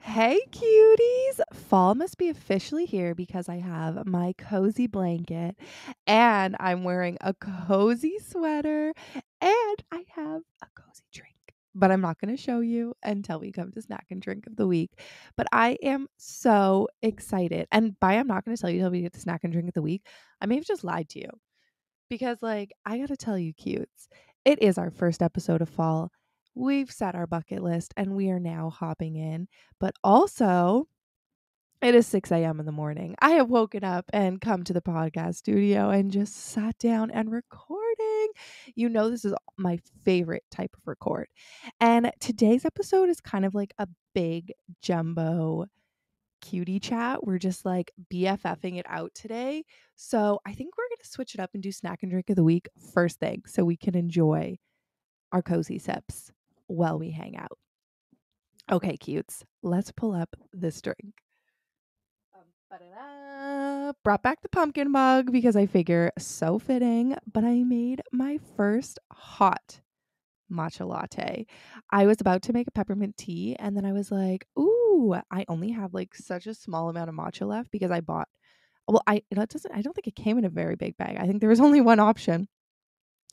Hey, cuties! Fall must be officially here because I have my cozy blanket and I'm wearing a cozy sweater and I have a cozy drink. But I'm not going to show you until we come to snack and drink of the week. But I am so excited. And by I'm not going to tell you until we get to snack and drink of the week, I may have just lied to you because, like, I got to tell you, cutes, it is our first episode of fall we've set our bucket list and we are now hopping in. But also, it is 6 a.m. in the morning. I have woken up and come to the podcast studio and just sat down and recording. You know, this is my favorite type of record. And today's episode is kind of like a big jumbo cutie chat. We're just like BFFing it out today. So I think we're going to switch it up and do snack and drink of the week first thing so we can enjoy our cozy sips while we hang out. Okay, cutes, let's pull up this drink. Um, Brought back the pumpkin mug because I figure so fitting, but I made my first hot matcha latte. I was about to make a peppermint tea and then I was like, ooh, I only have like such a small amount of matcha left because I bought well, I it doesn't I don't think it came in a very big bag. I think there was only one option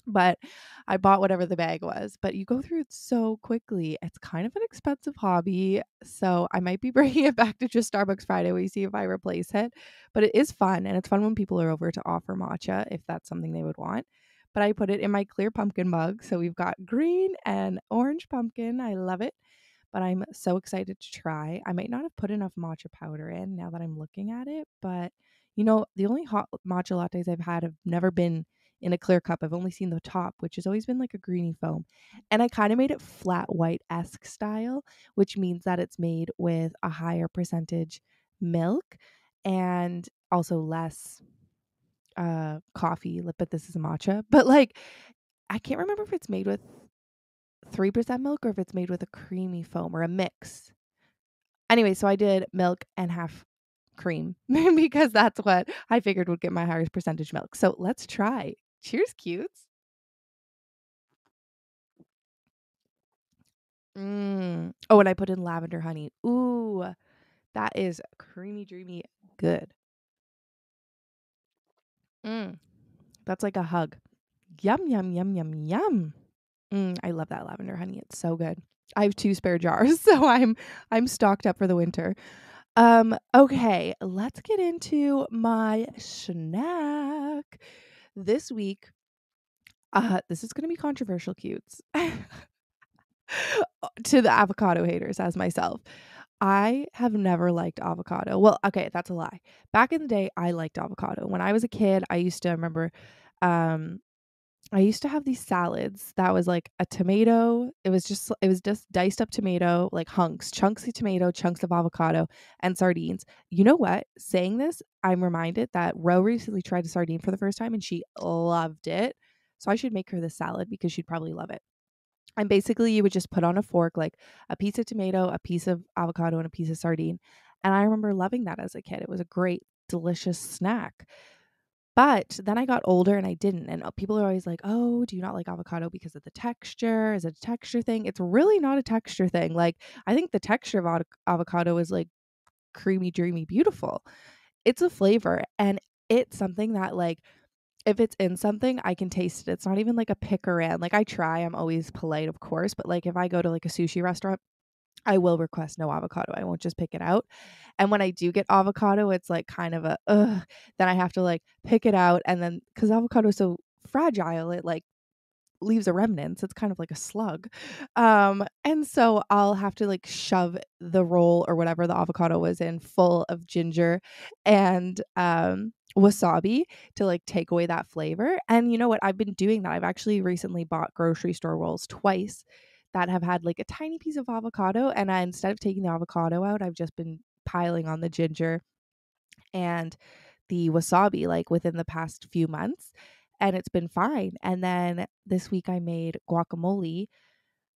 but I bought whatever the bag was. But you go through it so quickly. It's kind of an expensive hobby. So I might be bringing it back to just Starbucks Friday. We see if I replace it. But it is fun. And it's fun when people are over to offer matcha if that's something they would want. But I put it in my clear pumpkin mug. So we've got green and orange pumpkin. I love it. But I'm so excited to try. I might not have put enough matcha powder in now that I'm looking at it. But, you know, the only hot matcha lattes I've had have never been in a clear cup. I've only seen the top, which has always been like a greeny foam. And I kind of made it flat white esque style, which means that it's made with a higher percentage milk and also less uh coffee. But this is a matcha. But like, I can't remember if it's made with 3% milk or if it's made with a creamy foam or a mix. Anyway, so I did milk and half cream because that's what I figured would get my highest percentage milk. So let's try. Cheers, cutes. Mm. Oh, and I put in lavender honey. Ooh, that is creamy, dreamy, good. Mm. That's like a hug. Yum, yum, yum, yum, yum. Mm, I love that lavender honey. It's so good. I have two spare jars, so I'm I'm stocked up for the winter. Um, okay, let's get into my snack this week, uh, this is going to be controversial, cutes. to the avocado haters, as myself. I have never liked avocado. Well, okay, that's a lie. Back in the day, I liked avocado. When I was a kid, I used to remember um I used to have these salads that was like a tomato. It was just it was just diced up tomato, like hunks, chunks of tomato, chunks of avocado, and sardines. You know what? Saying this, I'm reminded that Ro recently tried a sardine for the first time and she loved it. So I should make her this salad because she'd probably love it. And basically, you would just put on a fork like a piece of tomato, a piece of avocado, and a piece of sardine. And I remember loving that as a kid. It was a great, delicious snack. But then I got older and I didn't. And uh, people are always like, oh, do you not like avocado because of the texture? Is it a texture thing? It's really not a texture thing. Like, I think the texture of avocado is like creamy, dreamy, beautiful. It's a flavor and it's something that, like, if it's in something, I can taste it. It's not even like a pick in. Like, I try, I'm always polite, of course. But like, if I go to like a sushi restaurant, I will request no avocado. I won't just pick it out. And when I do get avocado, it's like kind of a ugh. Then I have to like pick it out and then because avocado is so fragile, it like leaves a remnant. So it's kind of like a slug. Um, and so I'll have to like shove the roll or whatever the avocado was in full of ginger and um wasabi to like take away that flavor. And you know what? I've been doing that. I've actually recently bought grocery store rolls twice that have had like a tiny piece of avocado. And I, instead of taking the avocado out, I've just been piling on the ginger and the wasabi like within the past few months. And it's been fine. And then this week I made guacamole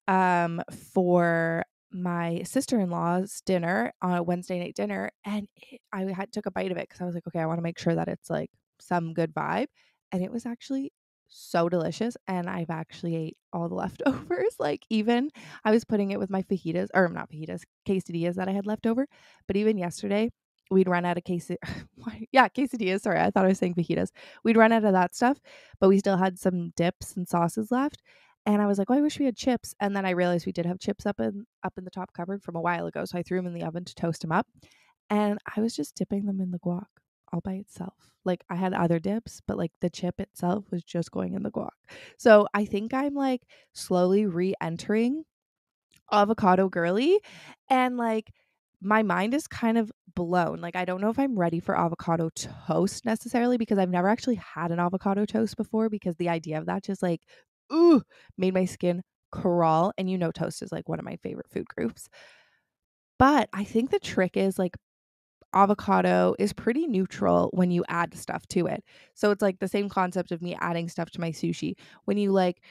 um, for my sister-in-law's dinner on a Wednesday night dinner and it, I had took a bite of it cuz I was like okay I want to make sure that it's like some good vibe and it was actually so delicious and I've actually ate all the leftovers. Like even I was putting it with my fajitas or not fajitas, quesadillas that I had left over. But even yesterday, we'd run out of quesadillas. yeah, quesadillas. Sorry, I thought I was saying fajitas. We'd run out of that stuff, but we still had some dips and sauces left. And I was like, oh, I wish we had chips. And then I realized we did have chips up in up in the top cupboard from a while ago. So I threw them in the oven to toast them up. And I was just dipping them in the guac all by itself. Like I had other dips, but like the chip itself was just going in the guac. So I think I'm like slowly re entering avocado girly. And like my mind is kind of blown. Like, I don't know if I'm ready for avocado toast necessarily because I've never actually had an avocado toast before because the idea of that just like, ooh, made my skin crawl. And you know, toast is like one of my favorite food groups. But I think the trick is like avocado is pretty neutral when you add stuff to it. So it's like the same concept of me adding stuff to my sushi. When you like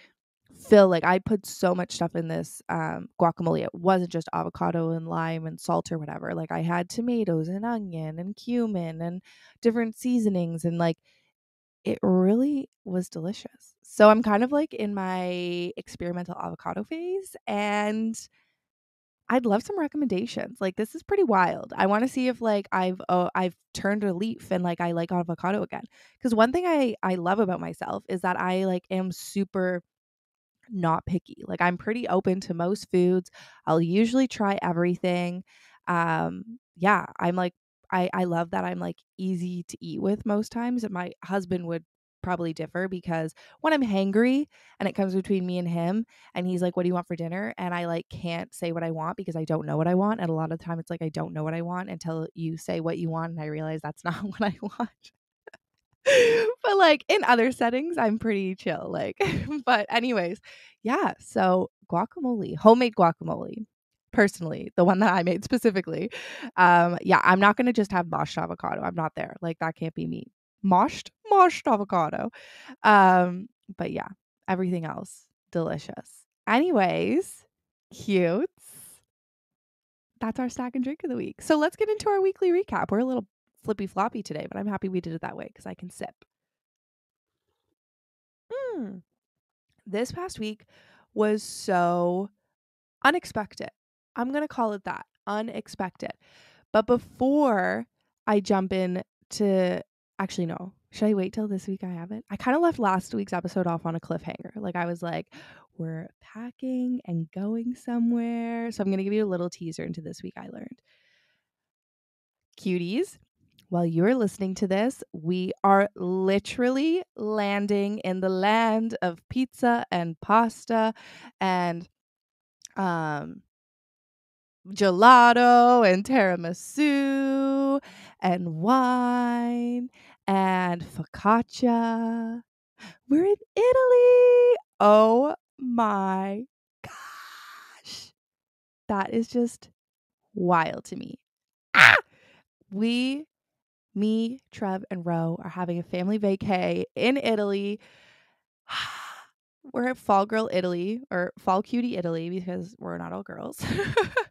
fill like I put so much stuff in this um, guacamole. It wasn't just avocado and lime and salt or whatever. Like I had tomatoes and onion and cumin and different seasonings and like it really was delicious. So I'm kind of like in my experimental avocado phase and I'd love some recommendations. Like this is pretty wild. I want to see if like I've oh I've turned a leaf and like I like avocado again. Cuz one thing I I love about myself is that I like am super not picky. Like I'm pretty open to most foods. I'll usually try everything. Um yeah, I'm like I I love that I'm like easy to eat with most times. And my husband would probably differ because when I'm hangry and it comes between me and him and he's like what do you want for dinner and I like can't say what I want because I don't know what I want and a lot of the time it's like I don't know what I want until you say what you want and I realize that's not what I want. but like in other settings, I'm pretty chill. Like, but anyways, yeah. So guacamole, homemade guacamole. Personally, the one that I made specifically. Um, yeah, I'm not gonna just have mashed avocado. I'm not there. Like that can't be me. Moshed, moshed avocado. Um, but yeah, everything else delicious. Anyways, cute. That's our stack and drink of the week. So let's get into our weekly recap. We're a little flippy floppy today, but I'm happy we did it that way because I can sip. Mm. This past week was so unexpected. I'm to call it that unexpected. But before I jump in to actually, no, should I wait till this week I have it? I kind of left last week's episode off on a cliffhanger. Like I was like, we're packing and going somewhere. So I'm going to give you a little teaser into this week I learned. Cuties, while you're listening to this, we are literally landing in the land of pizza and pasta and um gelato and tiramisu and wine and focaccia. We're in Italy. Oh my gosh. That is just wild to me. Ah! We me, Trev, and Ro are having a family vacay in Italy. we're at Fall Girl Italy or Fall Cutie Italy because we're not all girls.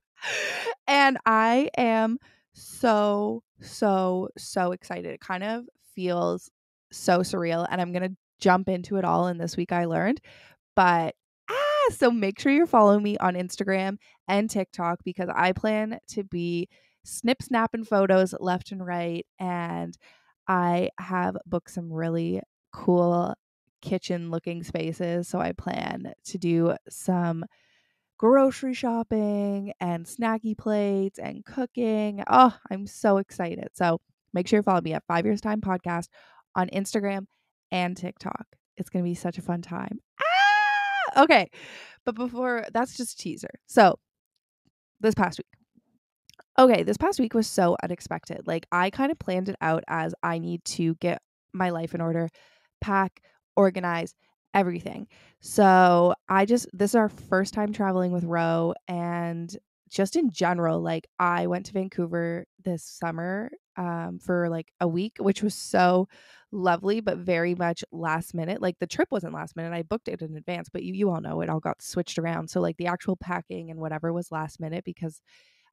and I am so, so, so excited. It kind of feels so surreal. And I'm going to jump into it all in this week I learned. But ah, so make sure you're following me on Instagram and TikTok because I plan to be snip snapping photos left and right. And I have booked some really cool kitchen looking spaces. So I plan to do some grocery shopping and snacky plates and cooking. Oh, I'm so excited. So make sure you follow me at Five Years Time Podcast on Instagram and TikTok. It's going to be such a fun time. Ah! Okay. But before that's just a teaser. So this past week, Okay, this past week was so unexpected. Like, I kind of planned it out as I need to get my life in order, pack, organize, everything. So, I just, this is our first time traveling with Ro. And just in general, like, I went to Vancouver this summer um, for like a week, which was so lovely, but very much last minute. Like, the trip wasn't last minute. I booked it in advance, but you, you all know it all got switched around. So, like, the actual packing and whatever was last minute because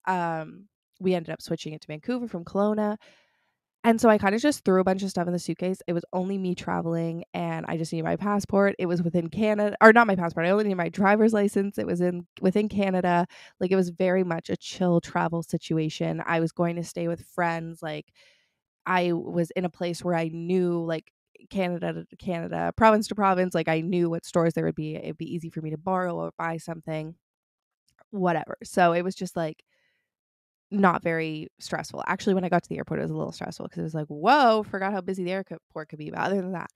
um we ended up switching it to Vancouver from Kelowna. And so I kind of just threw a bunch of stuff in the suitcase. It was only me traveling and I just needed my passport. It was within Canada or not my passport. I only needed my driver's license. It was in within Canada. Like it was very much a chill travel situation. I was going to stay with friends. Like I was in a place where I knew like Canada to Canada, province to province. Like I knew what stores there would be. It'd be easy for me to borrow or buy something, whatever. So it was just like not very stressful. Actually, when I got to the airport, it was a little stressful because it was like, whoa, forgot how busy the airport could be. But other than that,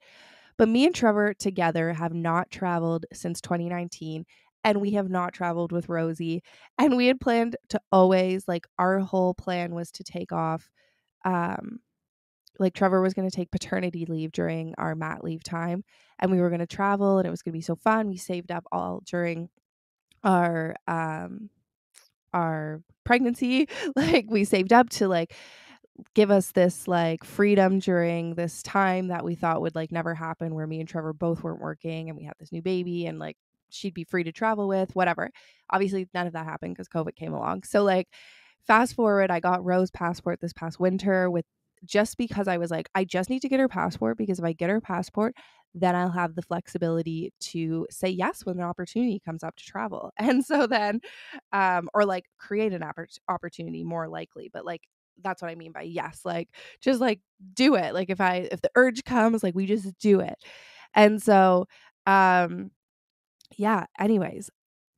but me and Trevor together have not traveled since 2019 and we have not traveled with Rosie. And we had planned to always, like, our whole plan was to take off. Um, like, Trevor was going to take paternity leave during our mat leave time, and we were going to travel, and it was going to be so fun. We saved up all during our um our pregnancy like we saved up to like give us this like freedom during this time that we thought would like never happen where me and Trevor both weren't working and we had this new baby and like she'd be free to travel with whatever. Obviously none of that happened because covid came along. So like fast forward i got Ro's passport this past winter with just because i was like i just need to get her passport because if i get her passport then I'll have the flexibility to say yes when an opportunity comes up to travel. And so then, um, or like create an oppor- opportunity more likely, but like that's what I mean by yes, like just like do it. Like if I, if the urge comes, like we just do it. And so, um, yeah, anyways,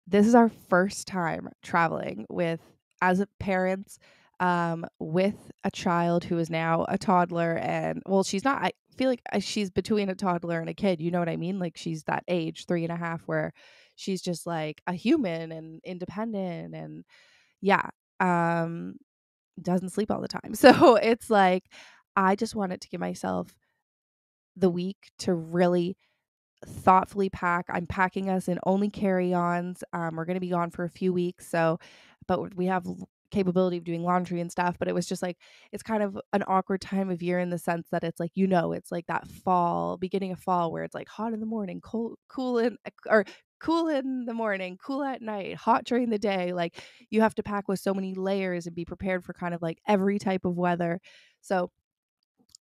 this is our first time traveling with as parents um, with a child who is now a toddler and well she's not i feel like uh, she's between a toddler and a kid you know what i mean? Like she's that age three and a half where she's just like a human and independent and yeah um doesn't sleep all the time. So it's like i just wanted to give myself the week to really thoughtfully pack. I'm packing us in only carry-ons um, we're going to be gone for a few weeks so but we have capability of doing laundry and stuff but it was just like it's kind of an awkward time of year in the sense that it's like you know it's like that fall beginning of fall where it's like hot in the morning cold cool in eh, or cool in the morning cool at night hot during the day like you have to pack with so many layers and be prepared for kind of like every type of weather so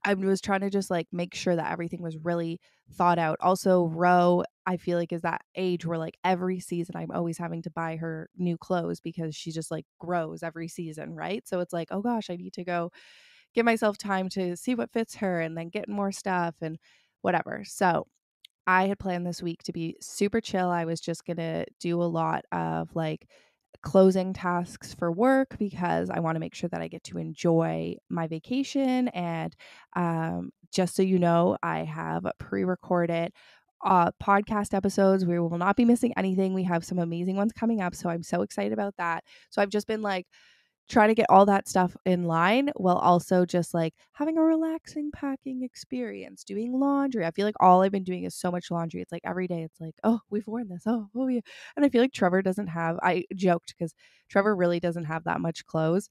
I was trying to just like make sure that everything was really thought out. Also, Ro, I feel like is that age where like every season I'm always having to buy her new clothes because she just like grows every season, right? So it's like, oh gosh, I need to go give myself time to see what fits her and then get more stuff and whatever. So I had planned this week to be super chill. I was just going to do a lot of like closing tasks for work because I want to make sure that I get to enjoy my vacation. And um, just so you know, I have pre recorded uh, podcast episodes. We will not be missing anything. We have some amazing ones coming up. So I'm so excited about that. So I've just been like, trying to get all that stuff in line while also just like having a relaxing packing experience, doing laundry. I feel like all I've been doing is so much laundry. It's like every day it's like, oh, we've worn this. Oh, oh yeah. And I feel like Trevor doesn't have, I joked because Trevor really doesn't have that much clothes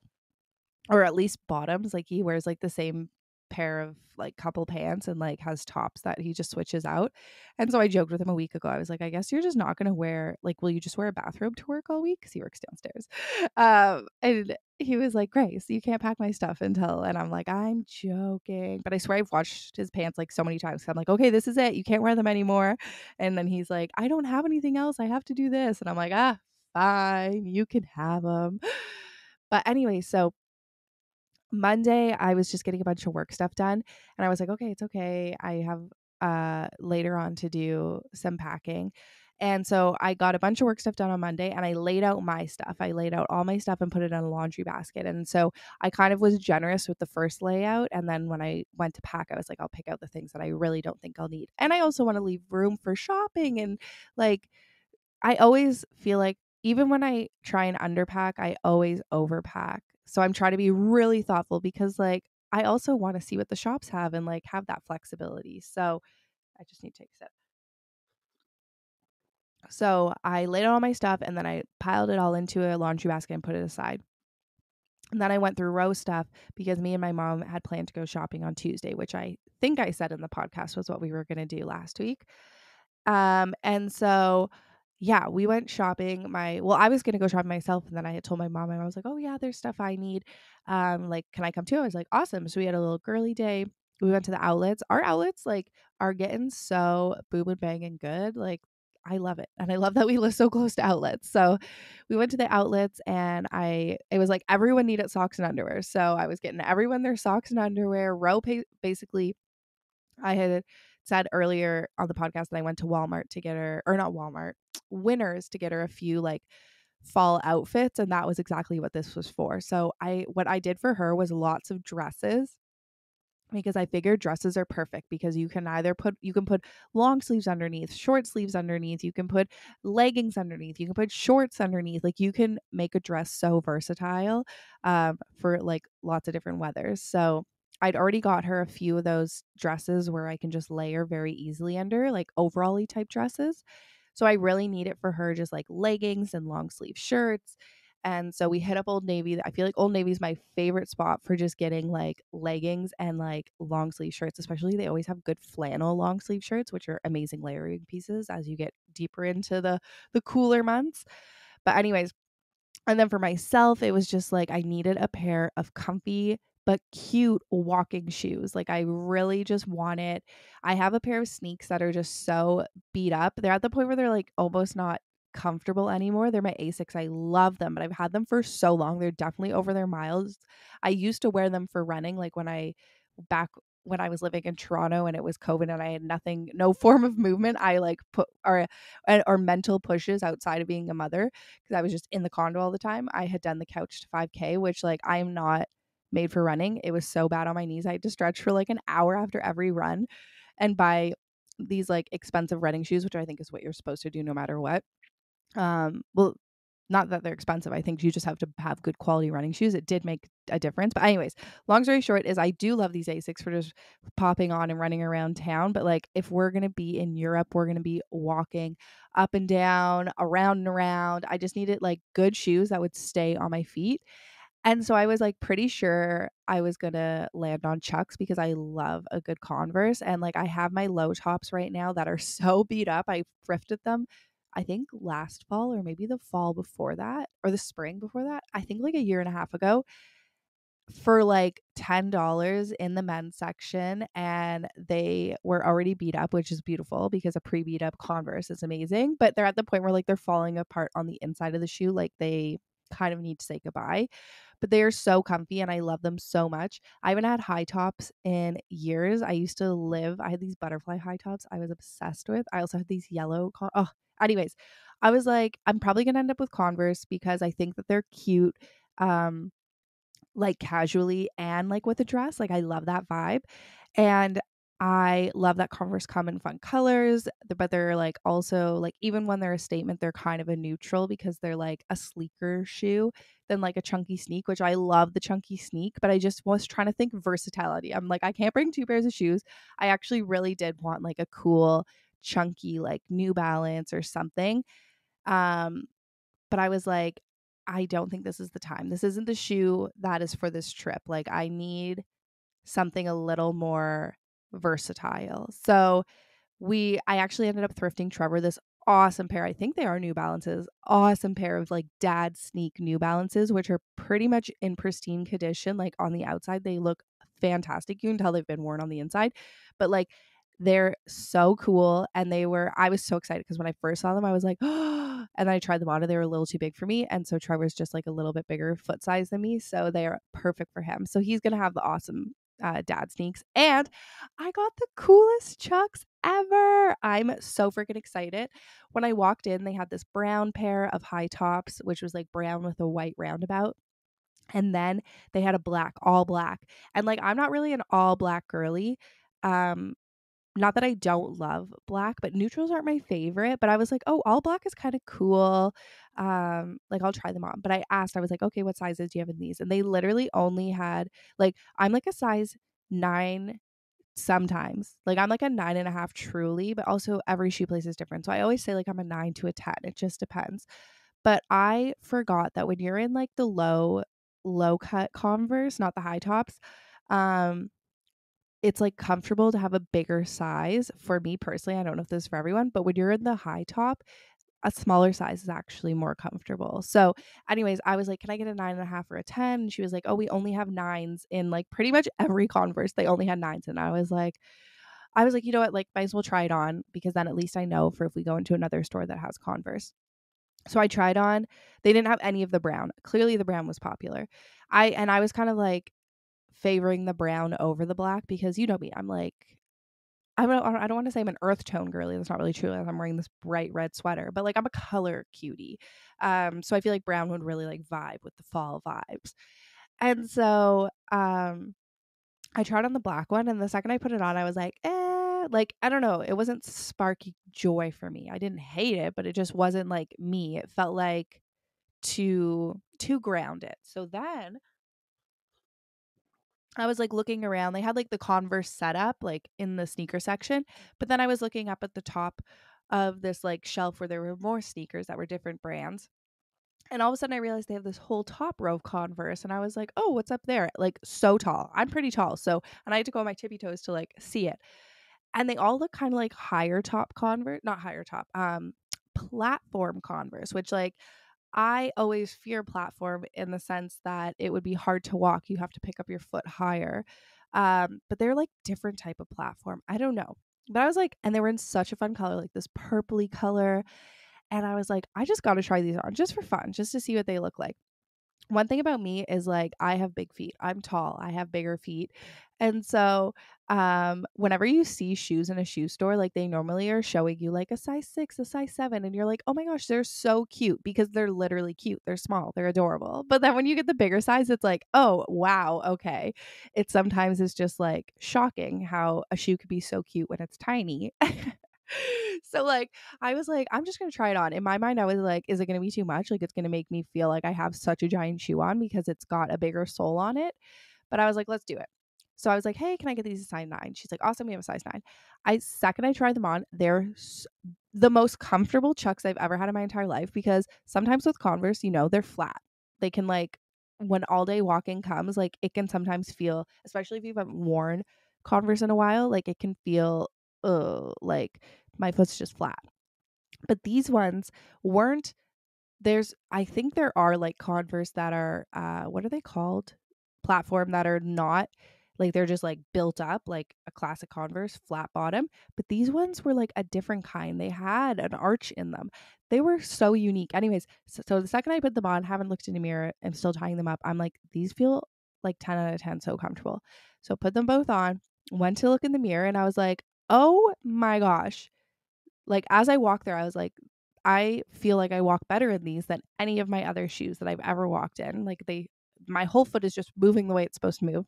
or at least bottoms. Like he wears like the same pair of like couple pants and like has tops that he just switches out. And so I joked with him a week ago. I was like, I guess you're just not going to wear like, will you just wear a bathrobe to work all week? Because he works downstairs. Um, and he was like, Grace, you can't pack my stuff until. And I'm like, I'm joking. But I swear I've watched his pants like so many times. I'm like, okay, this is it. You can't wear them anymore. And then he's like, I don't have anything else. I have to do this. And I'm like, ah, fine. You can have them. But anyway, so Monday, I was just getting a bunch of work stuff done. And I was like, okay, it's okay. I have uh, later on to do some packing. And so I got a bunch of work stuff done on Monday and I laid out my stuff. I laid out all my stuff and put it in a laundry basket. And so I kind of was generous with the first layout. And then when I went to pack, I was like, I'll pick out the things that I really don't think I'll need. And I also want to leave room for shopping. And like, I always feel like even when I try and underpack, I always overpack. So I'm trying to be really thoughtful because like I also want to see what the shops have and like have that flexibility. So I just need to take a sip. So I laid out all my stuff and then I piled it all into a laundry basket and put it aside. And then I went through Ro stuff because me and my mom had planned to go shopping on Tuesday, which I think I said in the podcast was what we were going to do last week. Um, and so yeah, we went shopping. My well, I was gonna go shopping myself, and then I had told my mom, and I was like, "Oh yeah, there's stuff I need. Um, like, can I come too?" I was like, "Awesome!" So we had a little girly day. We went to the outlets. Our outlets like are getting so boom and bang and good. Like, I love it, and I love that we live so close to outlets. So we went to the outlets, and I it was like everyone needed socks and underwear. So I was getting everyone their socks and underwear. Ro basically, I had said earlier on the podcast that I went to Walmart to get her, or not Walmart, Winners to get her a few like fall outfits and that was exactly what this was for. So I what I did for her was lots of dresses because I figured dresses are perfect because you can either put you can put long sleeves underneath, short sleeves underneath, you can put leggings underneath, you can put shorts underneath. Like you can make a dress so versatile um, for like lots of different weathers. So I'd already got her a few of those dresses where I can just layer very easily under, like overally type dresses. So I really need it for her, just like leggings and long sleeve shirts. And so we hit up Old Navy. I feel like Old Navy is my favorite spot for just getting like leggings and like long sleeve shirts, especially they always have good flannel long sleeve shirts, which are amazing layering pieces as you get deeper into the the cooler months. But anyways, and then for myself, it was just like I needed a pair of comfy but cute walking shoes. Like I really just want it. I have a pair of sneaks that are just so beat up. They're at the point where they're like almost not comfortable anymore. They're my Asics. I love them, but I've had them for so long. They're definitely over their miles. I used to wear them for running like when I back when I was living in Toronto and it was COVID and I had nothing, no form of movement, I like put or or mental pushes outside of being a mother because I was just in the condo all the time. I had done the couch to 5K, which like I'm not made for running. It was so bad on my knees. I had to stretch for like an hour after every run and buy these like expensive running shoes, which I think is what you're supposed to do no matter what. Um, well, not that they're expensive. I think you just have to have good quality running shoes. It did make a difference. But anyways, long story short is I do love these Asics for just popping on and running around town. But like if we're gonna be in Europe, we're gonna be walking up and down, around and around. I just needed like good shoes that would stay on my feet. And so I was like pretty sure I was going to land on Chucks because I love a good Converse. And like I have my low tops right now that are so beat up. I thrifted them, I think last fall or maybe the fall before that or the spring before that. I think like a year and a half ago for like $10 in the men's section and they were already beat up which is beautiful because a pre-beat up converse is amazing but they're at the point where like they're falling apart on the inside of the shoe like they kind of need to say goodbye but they are so comfy and I love them so much. I haven't had high tops in years. I used to live, I had these butterfly high tops I was obsessed with. I also had these yellow, con- oh, anyways, I was like, I'm probably going to end up with Converse because I think that they're cute. Um, like casually and like with a dress. Like I love that vibe. And I love that Converse come in fun colors, but they're like also like even when they're a statement, they're kind of a neutral because they're like a sleeker shoe than like a chunky sneak, which I love the chunky sneak, but I just was trying to think versatility. I'm like, I can't bring two pairs of shoes. I actually really did want like a cool, chunky, like New Balance or something. Um, but I was like, I don't think this is the time. This isn't the shoe that is for this trip. Like, I need something a little more versatile. So we I actually ended up thrifting Trevor this awesome pair. I think they are New Balances. Awesome pair of like dad sneak New Balances, which are pretty much in pristine condition. Like on the outside, they look fantastic. You can tell they've been worn on the inside, but like they're so cool. And they were, I was so excited because when I first saw them, I was like, and I tried them on and they were a little too big for me. And so Trevor's just like a little bit bigger foot size than me. So they are perfect for him. So he's going to have the awesome uh, dad sneaks. And I got the coolest chucks ever. I'm so freaking excited. When I walked in, they had this brown pair of high tops, which was like brown with a white roundabout. And then they had a black, all black. And like, I'm not really an all black girly. Um, not that I don't love black, but neutrals aren't my favorite. But I was like, oh, all black is kind of cool. Um, like I'll try them on. But I asked, I was like, okay, what sizes do you have in these? And they literally only had like I'm like a size nine sometimes. Like I'm like a nine and a half truly, but also every shoe place is different. So I always say like I'm a nine to a ten. It just depends. But I forgot that when you're in like the low, low cut converse, not the high tops, um, it's like comfortable to have a bigger size for me personally. I don't know if this is for everyone, but when you're in the high top, a smaller size is actually more comfortable. So, anyways, I was like, Can I get a nine and a half or a 10? And she was like, Oh, we only have nines in like pretty much every Converse. They only had nines. And I was like, I was like, you know what, like might as well try it on because then at least I know for if we go into another store that has Converse. So I tried on. They didn't have any of the brown. Clearly the brown was popular. I and I was kind of like favoring the brown over the black because you know me. I'm like I'm a, I don't want to say I'm an earth tone girly. That's not really true. I'm wearing this bright red sweater, but like I'm a color cutie. Um, so I feel like brown would really like vibe with the fall vibes. And so um I tried on the black one and the second I put it on, I was like, eh, like I don't know. It wasn't sparky joy for me. I didn't hate it, but it just wasn't like me. It felt like too too grounded. So then I was like looking around. They had like the Converse setup like in the sneaker section, but then I was looking up at the top of this like shelf where there were more sneakers that were different brands. And all of a sudden I realized they have this whole top row of Converse and I was like, "Oh, what's up there?" Like so tall. I'm pretty tall. So, and I had to go on my tippy toes to like see it. And they all look kind of like higher top Converse, not higher top, um platform Converse, which like I always fear platform in the sense that it would be hard to walk. You have to pick up your foot higher. Um, but they're like different type of platform. I don't know. But I was like, and they were in such a fun color, like this purpley color. And I was like, I just got to try these on just for fun, just to see what they look like one thing about me is like I have big feet. I'm tall. I have bigger feet. And so um whenever you see shoes in a shoe store like they normally are showing you like a size 6, a size 7 and you're like, "Oh my gosh, they're so cute" because they're literally cute. They're small, they're adorable. But then when you get the bigger size it's like, "Oh, wow, okay." It sometimes is just like shocking how a shoe could be so cute when it's tiny. so like I was like, I'm just gonna try it on. In my mind, I was like, is it gonna be too much? Like it's gonna make me feel like I have such a giant shoe on because it's got a bigger sole on it. But I was like, let's do it. So I was like, hey, can I get these a size nine? She's like, awesome, we have a size nine. I second I tried them on, they're the most comfortable chucks I've ever had in my entire life because sometimes with Converse, you know, they're flat. They can like when all day walking comes, like it can sometimes feel, especially if you haven't worn Converse in a while, like it can feel uh like my foot's just flat. But these ones weren't there's I think there are like Converse that are uh what are they called? Platform that are not like they're just like built up like a classic Converse flat bottom, but these ones were like a different kind. They had an arch in them. They were so unique. Anyways, so, so the second I put them on, haven't looked in the mirror, I'm still tying them up. I'm like these feel like 10 out of 10 so comfortable. So put them both on, went to look in the mirror and I was like, "Oh my gosh." Like as I walked there, I was like, I feel like I walk better in these than any of my other shoes that I've ever walked in. Like they my whole foot is just moving the way it's supposed to move.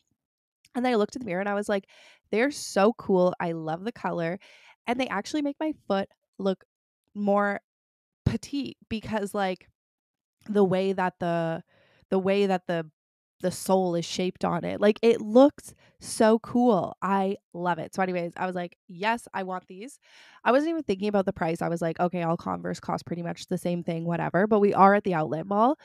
And then I looked in the mirror and I was like, they're so cool. I love the color. And they actually make my foot look more petite because like the way that the the way that the the sole is shaped on it. Like it looks so cool. I love it. So, anyways, I was like, yes, I want these. I wasn't even thinking about the price. I was like, okay, all Converse cost pretty much the same thing, whatever. But we are at the outlet mall.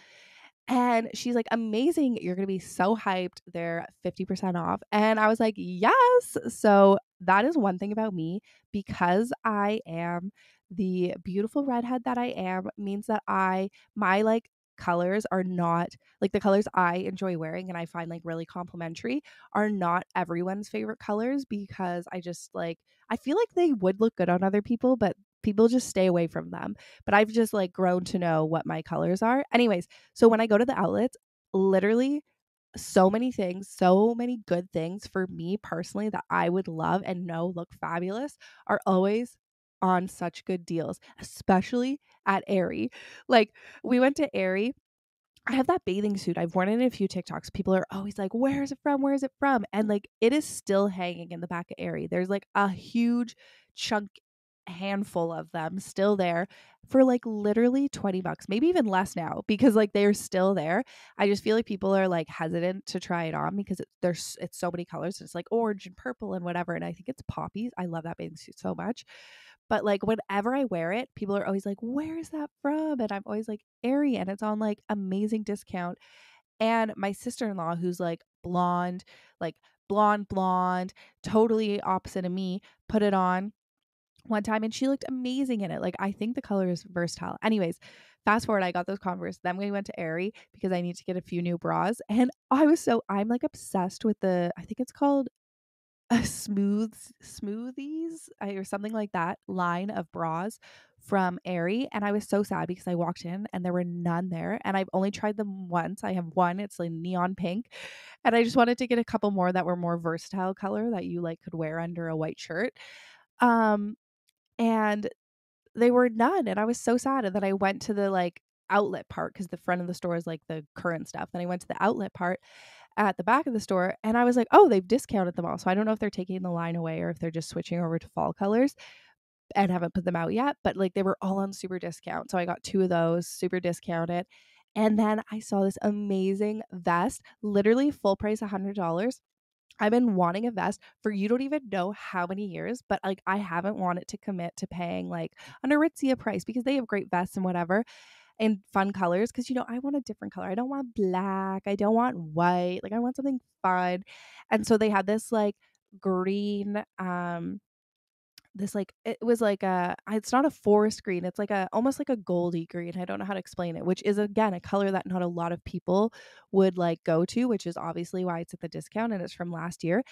And she's like, amazing. You're going to be so hyped. They're 50% off. And I was like, yes. So that is one thing about me because I am the beautiful redhead that I am means that I, my like colors are not like the colors I enjoy wearing and I find like really complimentary are not everyone's favorite colors because I just like I feel like they would look good on other people, but people just stay away from them. But I've just like grown to know what my colors are. Anyways, so when I go to the outlets, literally so many things, so many good things for me personally that I would love and know look fabulous are always on such good deals, especially at Aerie. Like we went to Aerie. I have that bathing suit. I've worn it in a few TikToks. People are always like, "Where is it from? Where is it from?" And like, it is still hanging in the back of Aerie. There's like a huge chunk handful of them still there for like literally 20 bucks, maybe even less now because like they're still there. I just feel like people are like hesitant to try it on because it, there's it's so many colors. It's like orange and purple and whatever. And I think it's poppies. I love that bathing suit so much. But like whenever I wear it, people are always like, "Where is that from?" And I'm always like, "Aerie," and it's on like amazing discount. And my sister-in-law, who's like blonde, like blonde, blonde, totally opposite of me, put it on one time and she looked amazing in it. Like I think the color is versatile. Anyways, fast forward, I got those Converse. Then we went to Aerie because I need to get a few new bras. And I was so I'm like obsessed with the I think it's called a smooth smoothies or something like that line of bras from Aerie and I was so sad because I walked in and there were none there and I've only tried them once. I have one, it's like neon pink. And I just wanted to get a couple more that were more versatile color that you like could wear under a white shirt. Um and they were none and I was so sad and then I went to the like outlet part cuz the front of the store is like the current stuff. Then I went to the outlet part at the back of the store and I was like, "Oh, they've discounted them all." So I don't know if they're taking the line away or if they're just switching over to fall colors and haven't put them out yet, but like they were all on super discount. So I got two of those, super discounted. And then I saw this amazing vest, literally full price $100. I've been wanting a vest for you don't even know how many years, but like I haven't wanted to commit to paying like an Aritzia price because they have great vests and whatever in fun colors because you know I want a different color. I don't want black. I don't want white. Like I want something fun. And so they had this like green um this like it was like a it's not a forest green it's like a almost like a goldy green i don't know how to explain it which is again a color that not a lot of people would like go to which is obviously why it's at the discount and it's from last year.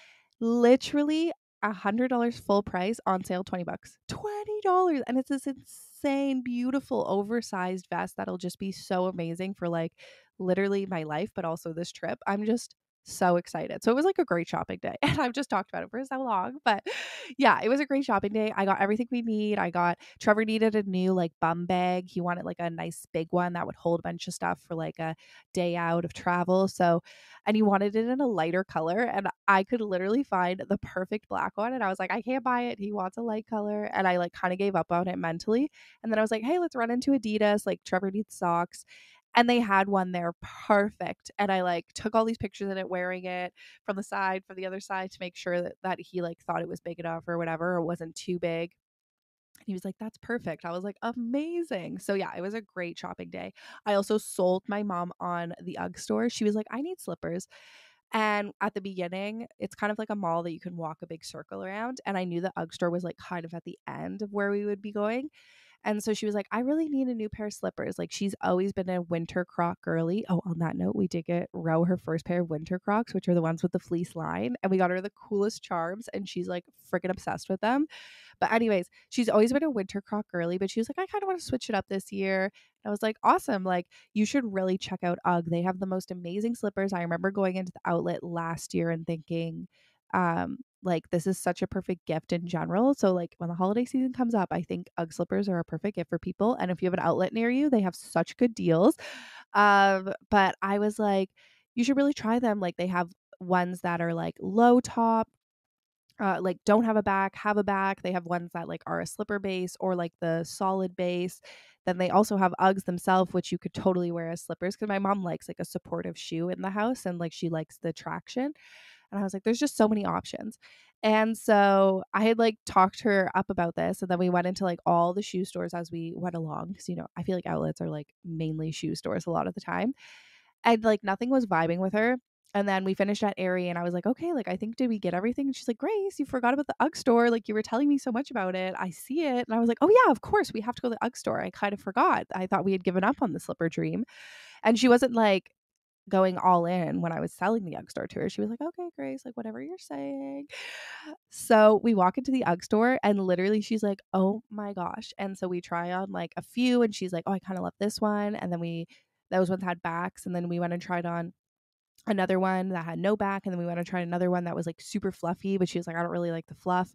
Literally a hundred dollars full price on sale 20 bucks 20 dollars and it's this insane beautiful oversized vest that'll just be so amazing for like literally my life but also this trip. I'm just so excited. So it was like a great shopping day. And I've just talked about it for so long, but yeah, it was a great shopping day. I got everything we need. I got Trevor needed a new like bum bag. He wanted like a nice big one that would hold a bunch of stuff for like a day out of travel. So, and he wanted it in a lighter color. And I could literally find the perfect black one. And I was like, I can't buy it. He wants a light color. And I like kind of gave up on it mentally. And then I was like, hey, let's run into Adidas. Like Trevor needs socks and they had one there perfect and i like took all these pictures in it wearing it from the side from the other side to make sure that, that he like thought it was big enough or whatever or wasn't too big. And he was like that's perfect. I was like amazing. So yeah it was a great shopping day. I also sold my mom on the ugg store. She was like i need slippers. And at the beginning, it's kind of like a mall that you can walk a big circle around. And I knew the UGG store was like kind of at the end of where we would be going. And so she was like, I really need a new pair of slippers. Like she's always been a winter croc girly. Oh, on that note, we did get Ro her first pair of winter crocs, which are the ones with the fleece line. And we got her the coolest charms and she's like freaking obsessed with them. But anyways, she's always been a winter croc girly, but she was like, I kind of want to switch it up this year. I was like, awesome. Like you should really check out UGG. They have the most amazing slippers. I remember going into the outlet last year and thinking, um, like this is such a perfect gift in general. So like when the holiday season comes up, I think UGG slippers are a perfect gift for people. And if you have an outlet near you, they have such good deals. Um, but I was like, you should really try them. Like they have ones that are like low top, uh, like don't have a back, have a back. They have ones that like are a slipper base or like the solid base. Then they also have Uggs themselves, which you could totally wear as slippers because my mom likes like a supportive shoe in the house and like she likes the traction. And I was like, there's just so many options. And so I had like talked her up about this. And then we went into like all the shoe stores as we went along. Cause, you know, I feel like outlets are like mainly shoe stores a lot of the time. And like nothing was vibing with her. And then we finished at Aerie and I was like, okay, like I think did we get everything? And she's like, Grace, you forgot about the UGG store. Like you were telling me so much about it. I see it. And I was like, oh yeah, of course we have to go to the UGG store. I kind of forgot. I thought we had given up on the slipper dream. And she wasn't like, going all in when I was selling the UGG store to her. She was like, okay, Grace, like whatever you're saying. So we walk into the UGG store and literally she's like, oh my gosh. And so we try on like a few and she's like, oh, I kind of love this one. And then we, those ones had backs. And then we went and tried on another one that had no back. And then we went and tried another one that was like super fluffy, but she was like, I don't really like the fluff.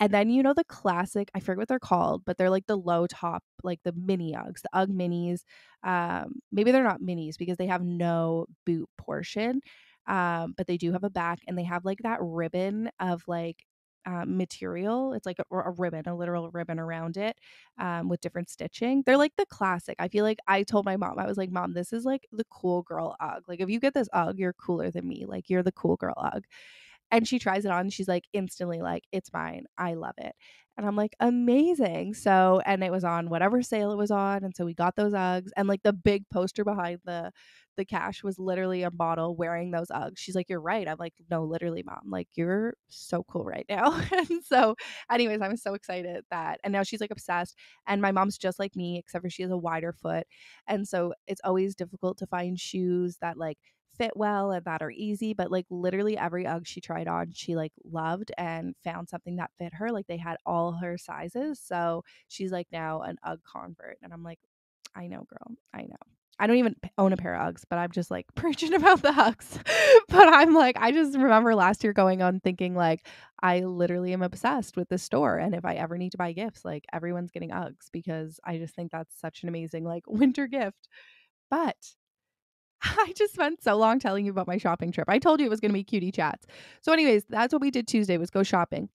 And then you know the classic, I forget what they're called, but they're like the low top, like the mini Uggs, the Ugg minis. Um, maybe they're not minis because they have no boot portion. Um, but they do have a back and they have like that ribbon of like um, material. It's like a, a, ribbon, a literal ribbon around it um, with different stitching. They're like the classic. I feel like I told my mom, I was like, Mom, this is like the cool girl UGG. Like, if you get this UGG, you're cooler than me. Like, you're the cool girl UGG And she tries it on. She's like, instantly, like, it's mine. I love it. And I'm like, amazing. So, and it was on whatever sale it was on. And so we got those Uggs and like the big poster behind the the cash was literally a model wearing those Uggs. She's like, You're right. I'm like, No, literally, mom. Like, you're so cool right now. and so, anyways, I'm so excited that, and now she's like obsessed. And my mom's just like me, except for she has a wider foot. And so it's always difficult to find shoes that like fit well and that are easy but like literally every ugg she tried on she like loved and found something that fit her like they had all her sizes so she's like now an ugg convert and i'm like i know girl i know I don't even own a pair of Uggs, but I'm just like preaching about the Uggs. but I'm like, I just remember last year going on thinking like, I literally am obsessed with this store. And if I ever need to buy gifts, like everyone's getting Uggs because I just think that's such an amazing like winter gift. But I just spent so long telling you about my shopping trip. I told you it was going to be cutie chats. So, anyways, that's what we did Tuesday was go shopping.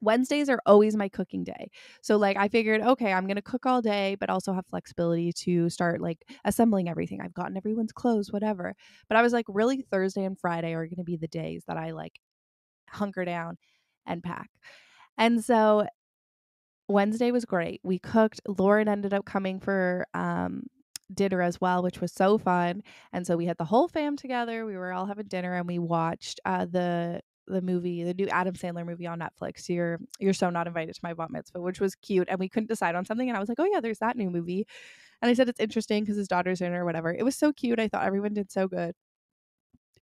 Wednesdays are always my cooking day. So like I figured, okay, I'm going to cook all day but also have flexibility to start like assembling everything. I've gotten everyone's clothes, whatever. But I was like really Thursday and Friday are going to be the days that I like hunker down and pack. And so Wednesday was great. We cooked. Lauren ended up coming for um dinner as well, which was so fun. And so we had the whole fam together. We were all having dinner and we watched uh, the the movie, the new Adam Sandler movie on Netflix. You're you're so not invited to my bat mitzvah, which was cute. And we couldn't decide on something. And I was like, oh yeah, there's that new movie. And I said it's interesting because his daughter's in or whatever. It was so cute. I thought everyone did so good.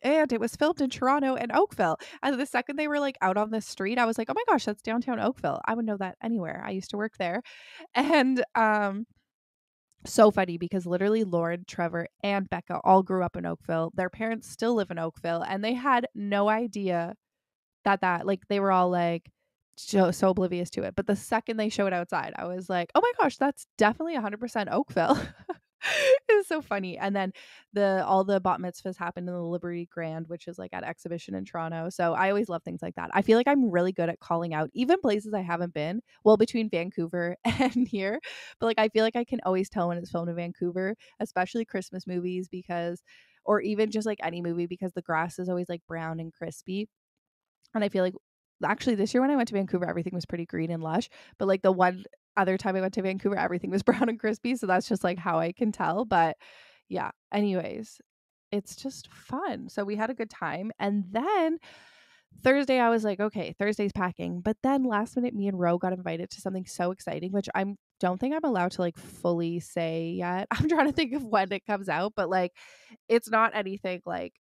And it was filmed in Toronto and Oakville. And the second they were like out on the street, I was like, oh my gosh, that's downtown Oakville. I would know that anywhere. I used to work there. And um so funny because literally Lauren, Trevor, and Becca all grew up in Oakville. Their parents still live in Oakville, and they had no idea that that like they were all like so, so oblivious to it. But the second they showed outside, I was like, oh my gosh, that's definitely 100% Oakville. it was so funny. And then the all the bat mitzvahs happened in the Liberty Grand, which is like at exhibition in Toronto. So I always love things like that. I feel like I'm really good at calling out even places I haven't been. Well, between Vancouver and here, but like I feel like I can always tell when it's filmed in Vancouver, especially Christmas movies because or even just like any movie because the grass is always like brown and crispy. And I feel like actually this year when I went to Vancouver, everything was pretty green and lush. But like the one other time I went to Vancouver, everything was brown and crispy. So that's just like how I can tell. But yeah, anyways, it's just fun. So we had a good time. And then Thursday, I was like, okay, Thursday's packing. But then last minute, me and Ro got invited to something so exciting, which I don't think I'm allowed to like fully say yet. I'm trying to think of when it comes out, but like it's not anything like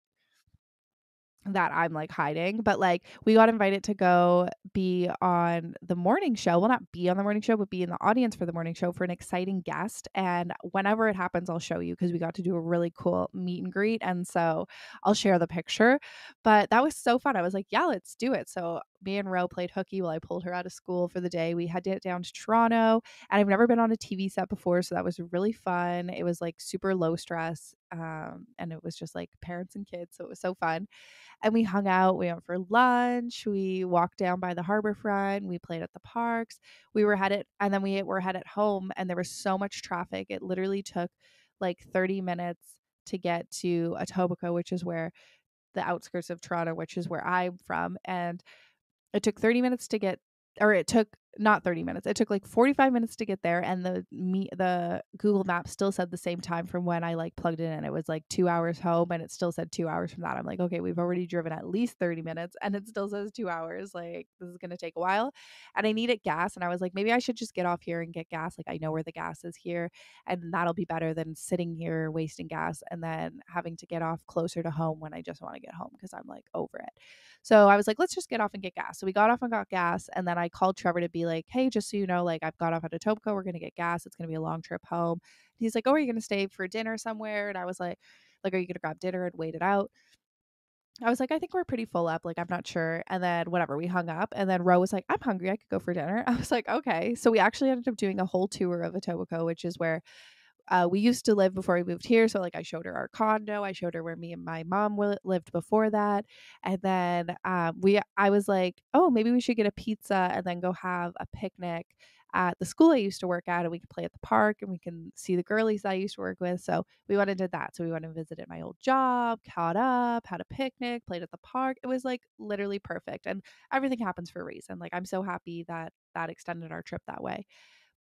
that I'm like hiding, but like we got invited to go be on the morning show. Well, not be on the morning show, but be in the audience for the morning show for an exciting guest. And whenever it happens, I'll show you because we got to do a really cool meet and greet. And so I'll share the picture. But that was so fun. I was like, yeah, let's do it. So me and Ro played hooky while I pulled her out of school for the day. We had to get down to Toronto, and I've never been on a TV set before, so that was really fun. It was like super low stress, um, and it was just like parents and kids, so it was so fun. And we hung out. We went for lunch. We walked down by the harbor front. We played at the parks. We were headed, and then we were headed home, and there was so much traffic. It literally took like 30 minutes to get to Etobicoke, which is where the outskirts of Toronto, which is where I'm from. And it took 30 minutes to get or it took not 30 minutes. It took like 45 minutes to get there and the me the Google Maps still said the same time from when I like plugged in and it was like 2 hours home and it still said 2 hours from that. I'm like, "Okay, we've already driven at least 30 minutes and it still says 2 hours. Like this is going to take a while." And I needed gas and I was like, "Maybe I should just get off here and get gas. Like I know where the gas is here and that'll be better than sitting here wasting gas and then having to get off closer to home when I just want to get home because I'm like over it." So I was like, let's just get off and get gas. So we got off and got gas. And then I called Trevor to be like, hey, just so you know, like I've got off at Etobicoke. We're going to get gas. It's going to be a long trip home. And he's like, oh, are you going to stay for dinner somewhere? And I was like, like, are you going to grab dinner and wait it out? I was like, I think we're pretty full up. Like, I'm not sure. And then whatever, we hung up. And then Ro was like, I'm hungry. I could go for dinner. I was like, okay. So we actually ended up doing a whole tour of Etobicoke, which is where uh, we used to live before we moved here. So, like, I showed her our condo. I showed her where me and my mom lived before that. And then um, we, I was like, oh, maybe we should get a pizza and then go have a picnic at the school I used to work at and we could play at the park and we can see the girlies I used to work with. So we went and did that. So we went and visited my old job, caught up, had a picnic, played at the park. It was like literally perfect. And everything happens for a reason. Like I'm so happy that that extended our trip that way.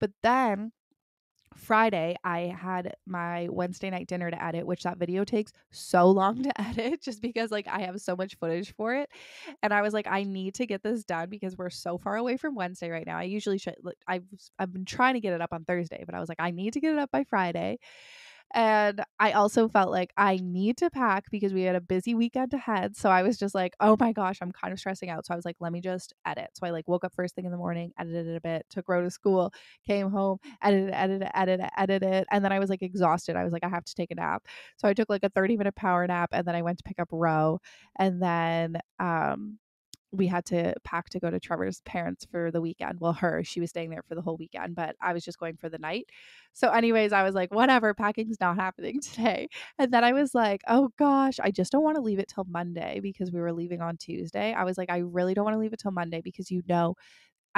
But then Friday, I had my Wednesday night dinner to edit, which that video takes so long to edit just because like I have so much footage for it. And I was like, I need to get this done because we're so far away from Wednesday right now. I usually should, I've, I've been trying to get it up on Thursday, but I was like, I need to get it up by Friday. And I also felt like I need to pack because we had a busy weekend ahead. So I was just like, oh my gosh, I'm kind of stressing out. So I was like, let me just edit. So I like woke up first thing in the morning, edited it a bit, took Ro to school, came home, edited, edited, edited, edited. And then I was like exhausted. I was like, I have to take a nap. So I took like a 30 minute power nap and then I went to pick up Ro. And then um we had to pack to go to Trevor's parents for the weekend. Well, her, she was staying there for the whole weekend, but I was just going for the night. So, anyways, I was like, whatever, packing's not happening today. And then I was like, oh gosh, I just don't want to leave it till Monday because we were leaving on Tuesday. I was like, I really don't want to leave it till Monday because you know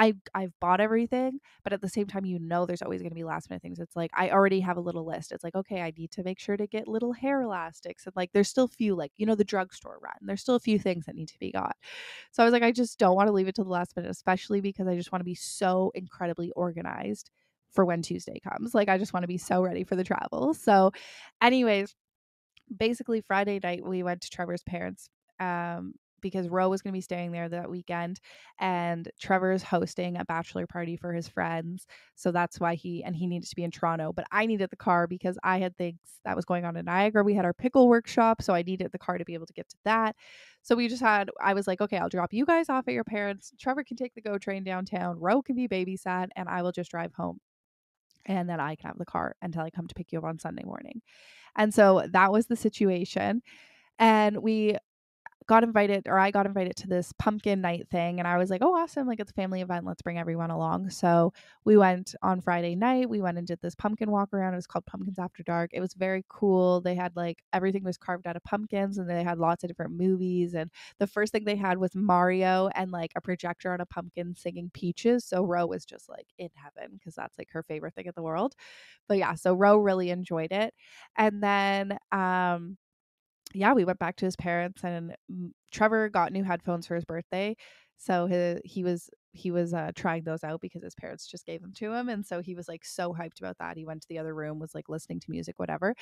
I I've bought everything, but at the same time, you know, there's always going to be last minute things. It's like I already have a little list. It's like okay, I need to make sure to get little hair elastics, and like there's still a few like you know the drugstore run. There's still a few things that need to be got. So I was like, I just don't want to leave it to the last minute, especially because I just want to be so incredibly organized for when Tuesday comes. Like I just want to be so ready for the travel. So, anyways, basically Friday night we went to Trevor's parents um because Ro was going to be staying there that weekend and Trevor's hosting a bachelor party for his friends. So that's why he and he needed to be in Toronto, but I needed the car because I had things that was going on in Niagara. We had our pickle workshop, so I needed the car to be able to get to that. So we just had I was like, "Okay, I'll drop you guys off at your parents. Trevor can take the GO train downtown. Ro can be babysat and I will just drive home." And then I can have the car until I come to pick you up on Sunday morning. And so that was the situation. And we got invited or I got invited to this pumpkin night thing and I was like, "Oh, awesome. Like it's a family event. Let's bring everyone along." So, we went on Friday night. We went and did this pumpkin walk around. It was called Pumpkins After Dark. It was very cool. They had like everything was carved out of pumpkins and they had lots of different movies and the first thing they had was Mario and like a projector on a pumpkin singing Peaches. So, Ro was just like in heaven because that's like her favorite thing in the world. But yeah, so Ro really enjoyed it. And then um yeah, we went back to his parents and Trevor got new headphones for his birthday. So his, he was he was uh, trying those out because his parents just gave them to him, and so he was like so hyped about that. He went to the other room, was like listening to music, whatever.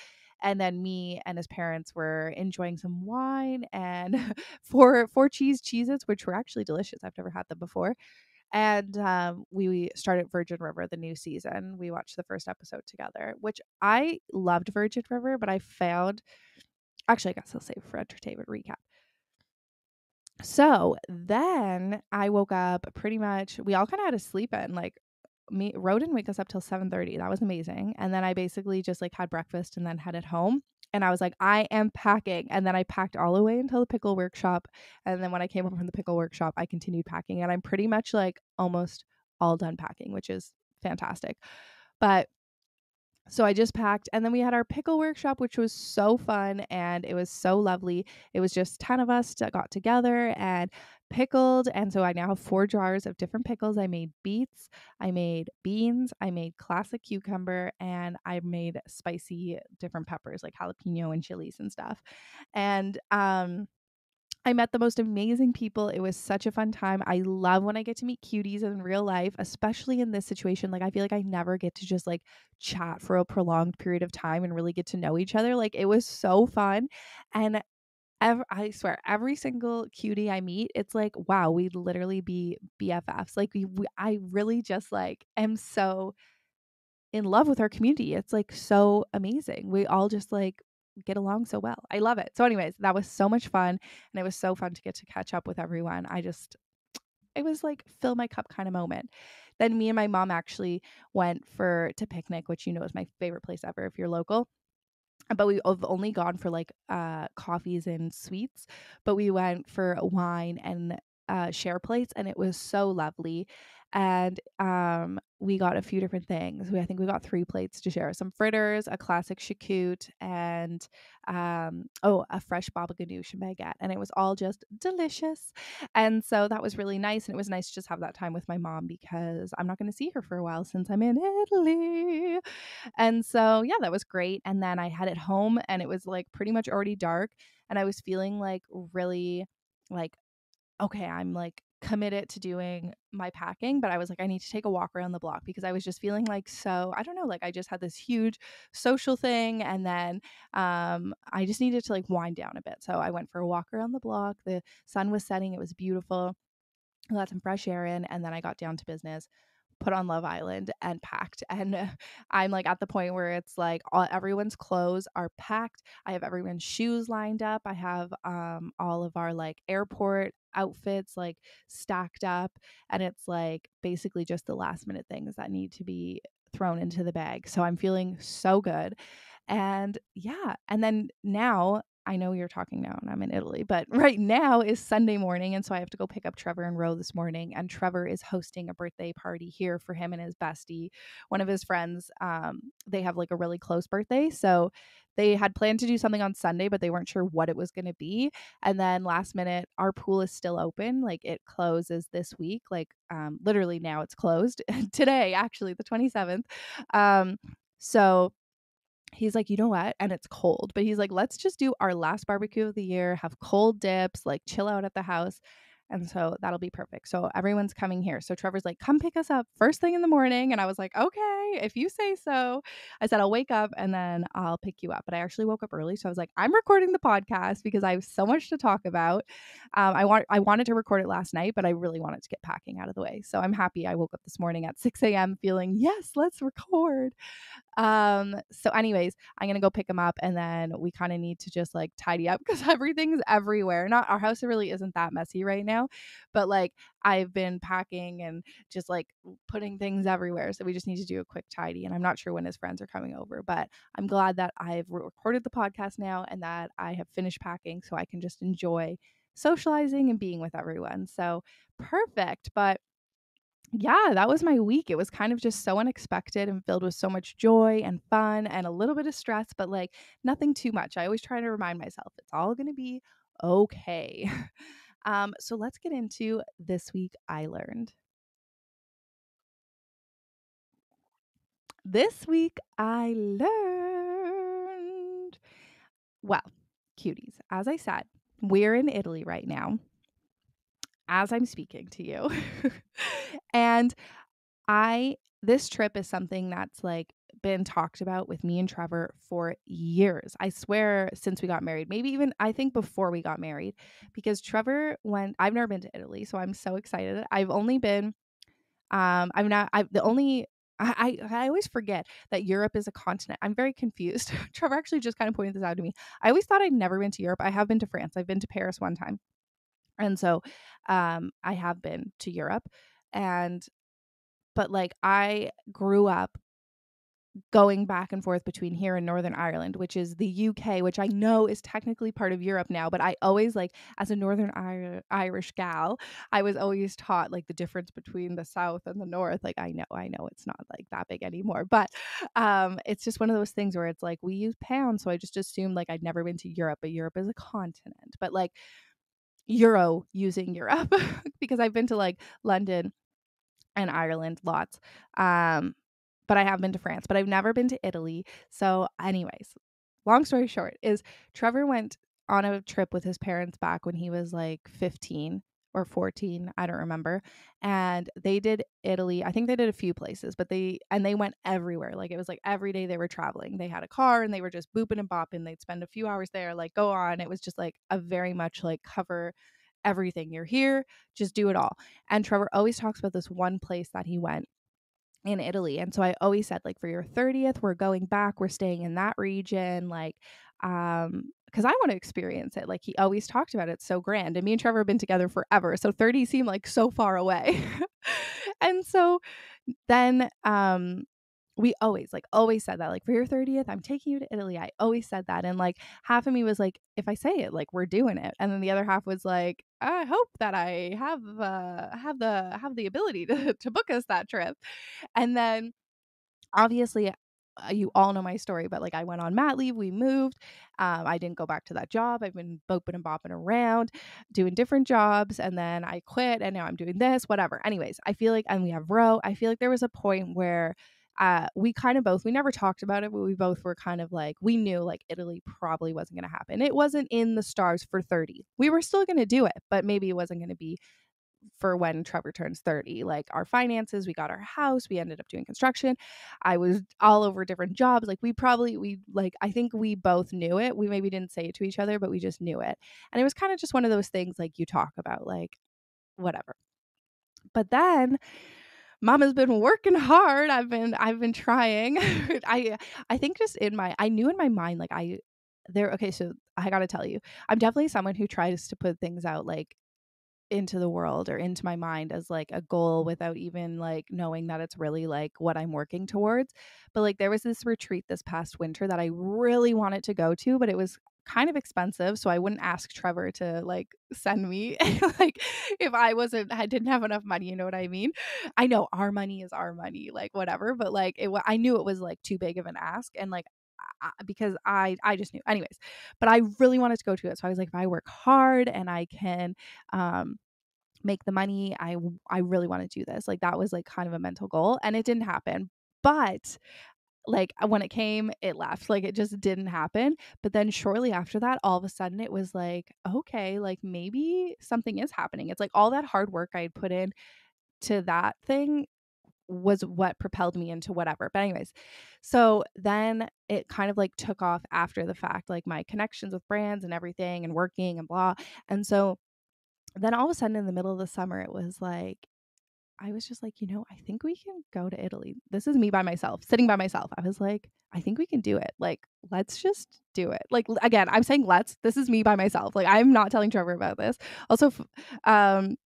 And then me and his parents were enjoying some wine and four four cheese cheeses, which were actually delicious. I've never had them before. And um, we started Virgin River, the new season. We watched the first episode together, which I loved Virgin River, but I found Actually, I guess I'll save for entertainment recap. So then I woke up pretty much. We all kind of had to sleep in. Like me, Ro didn't wake us up till seven thirty. That was amazing. And then I basically just like had breakfast and then headed home. And I was like, I am packing. And then I packed all the way until the pickle workshop. And then when I came home from the pickle workshop, I continued packing. And I'm pretty much like almost all done packing, which is fantastic. But so I just packed and then we had our pickle workshop which was so fun and it was so lovely. It was just 10 of us that got together and pickled and so I now have four jars of different pickles. I made beets, I made beans, I made classic cucumber and I made spicy different peppers like jalapeno and chilies and stuff. And um I met the most amazing people. It was such a fun time. I love when I get to meet cuties in real life, especially in this situation. Like, I feel like I never get to just like chat for a prolonged period of time and really get to know each other. Like, it was so fun. And Ever, I swear, every single cutie I meet, it's like, wow, we'd literally be BFFs. Like, we, we, I really just like am so in love with our community. It's like so amazing. We all just like get along so well. I love it. So, anyways, that was so much fun. And it was so fun to get to catch up with everyone. I just, it was like fill my cup kind of moment. Then me and my mom actually went for to picnic, which you know is my favorite place ever if you're local. But we've only gone for like uh, coffees and sweets. But we went for wine and uh, share plates, and it was so lovely. And um, we got a few different things. We I think we got three plates to share: some fritters, a classic charcut, and um, oh, a fresh baba ganoush baguette, and it was all just delicious. And so that was really nice, and it was nice to just have that time with my mom because I'm not going to see her for a while since I'm in Italy. And so yeah, that was great. And then I had it home, and it was like pretty much already dark, and I was feeling like really like okay, I'm like committed to doing my packing, but I was like, I need to take a walk around the block because I was just feeling like so, I don't know, like I just had this huge social thing and then um I just needed to like wind down a bit. So I went for a walk around the block. The sun was setting, it was beautiful. I got some fresh air in and then I got down to business put on Love Island and packed. And uh, I'm like at the point where it's like all everyone's clothes are packed. I have everyone's shoes lined up. I have um all of our like airport outfits like stacked up and it's like basically just the last minute things that need to be thrown into the bag. So I'm feeling so good. And yeah, and then now I know you're talking now and I'm in Italy, but right now is Sunday morning. And so I have to go pick up Trevor and Ro this morning. And Trevor is hosting a birthday party here for him and his bestie, one of his friends. Um, they have like a really close birthday. So they had planned to do something on Sunday, but they weren't sure what it was going to be. And then last minute, our pool is still open. Like it closes this week. Like um, literally now it's closed today, actually, the 27th. Um, so he's like, you know what? And it's cold, but he's like, let's just do our last barbecue of the year, have cold dips, like chill out at the house. And so that'll be perfect. So everyone's coming here. So Trevor's like, come pick us up first thing in the morning. And I was like, okay, if you say so. I said, I'll wake up and then I'll pick you up. But I actually woke up early. So I was like, I'm recording the podcast because I have so much to talk about. Um, I want I wanted to record it last night, but I really wanted to get packing out of the way. So I'm happy I woke up this morning at 6 a.m. feeling, yes, let's record. Um, so anyways, I'm gonna go pick him up and then we kind of need to just like tidy up because everything's everywhere. Not our house really isn't that messy right now, but like I've been packing and just like putting things everywhere. So we just need to do a quick tidy. And I'm not sure when his friends are coming over, but I'm glad that I've recorded the podcast now and that I have finished packing so I can just enjoy socializing and being with everyone. So perfect. But yeah, that was my week. It was kind of just so unexpected and filled with so much joy and fun and a little bit of stress, but like nothing too much. I always try to remind myself it's all going to be okay. Um, so let's get into this week I learned. This week I learned. Well, cuties, as I said, we're in Italy right now as I'm speaking to you. and I, this trip is something that's like been talked about with me and Trevor for years. I swear since we got married, maybe even I think before we got married, because Trevor went, I've never been to Italy, so I'm so excited. I've only been, um, I'm not, I've the only, I, I, I always forget that Europe is a continent. I'm very confused. Trevor actually just kind of pointed this out to me. I always thought I'd never been to Europe. I have been to France. I've been to Paris one time. And so um I have been to Europe and but like I grew up going back and forth between here and Northern Ireland, which is the UK, which I know is technically part of Europe now, but I always like as a Northern Ir- Irish gal, I was always taught like the difference between the South and the North. Like I know, I know it's not like that big anymore, but um it's just one of those things where it's like we use pounds, so I just assumed like I'd never been to Europe, but Europe is a continent. But like Euro using Europe because I've been to like London and Ireland lots. Um but I have been to France, but I've never been to Italy. So, anyways, long story short, is Trevor went on a trip with his parents back when he was like 15 or 14, I don't remember. And they did Italy. I think they did a few places, but they and they went everywhere. Like it was like every day they were traveling. They had a car and they were just booping and bopping. They'd spend a few hours there, like go on. It was just like a very much like cover everything. You're here, just do it all. And Trevor always talks about this one place that he went in Italy. And so I always said like for your 30th, we're going back, we're staying in that region like um because I want to experience it. Like he always talked about it so grand. And me and Trevor have been together forever. So 30 seemed like so far away. and so then um we always like always said that like for your 30th i'm taking you to italy i always said that and like half of me was like if i say it like we're doing it and then the other half was like I hope that I have uh have the have the ability to to book us that trip. And then obviously you all know my story, but like I went on mat leave, we moved. Um, I didn't go back to that job. I've been bopping and bopping around doing different jobs and then I quit and now I'm doing this, whatever. Anyways, I feel like, and we have Ro, I feel like there was a point where uh, we kind of both, we never talked about it, but we both were kind of like, we knew like Italy probably wasn't going to happen. It wasn't in the stars for 30. We were still going to do it, but maybe it wasn't going to be for when Trevor turns 30. Like our finances, we got our house, we ended up doing construction. I was all over different jobs. Like we probably we like I think we both knew it. We maybe didn't say it to each other, but we just knew it. And it was kind of just one of those things like you talk about like whatever. But then Mama's been working hard. I've been I've been trying. I I think just in my I knew in my mind like I there okay, so I got to tell you. I'm definitely someone who tries to put things out like into the world or into my mind as like a goal mm. without even like knowing that it's really like what I'm working towards. But like there was this retreat this past winter that I really wanted to go to, but it was kind of expensive so i wouldn't ask trevor to like send me like if i wasn't i didn't have enough money you know what i mean i know our money is our money like whatever but like it i knew it was like too big of an ask and like because I I just knew anyways. But I really wanted to go to it. So I was like if I work hard and I can um make the money, I I really want to do this. Like that was like kind of a mental goal and it didn't happen. But like when it came, it left. Like it just didn't happen. But then shortly after that, all of a sudden it was like, okay, like maybe something is happening. It's like all that hard work I had put in to that thing was what propelled me into whatever. But anyways, so then it kind of like took off after the fact, like my connections with brands and everything and working and blah. And so then all of a sudden in the middle of the summer it was like I was just like, you know, I think we can go to Italy. This is me by myself, sitting by myself. I was like, I think we can do it. Like, let's just do it. Like again, I'm saying let's. This is me by myself. Like I'm not telling Trevor about this. Also um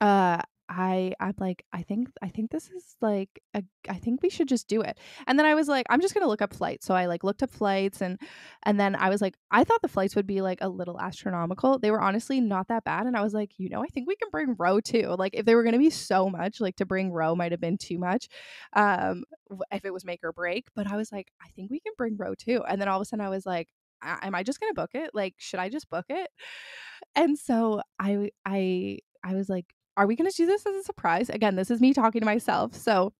uh I I'm like I think I think this is like a, I think we should just do it. And then I was like I'm just going to look up flights. So I like looked up flights and and then I was like I thought the flights would be like a little astronomical. They were honestly not that bad and I was like, you know, I think we can bring Ro too. Like if they were going to be so much, like to bring Ro might have been too much. Um if it was make or break, but I was like I think we can bring Ro too. And then all of a sudden I was like am I just going to book it? Like should I just book it? And so I I I was like are we going to do this as a surprise? Again, this is me talking to myself. So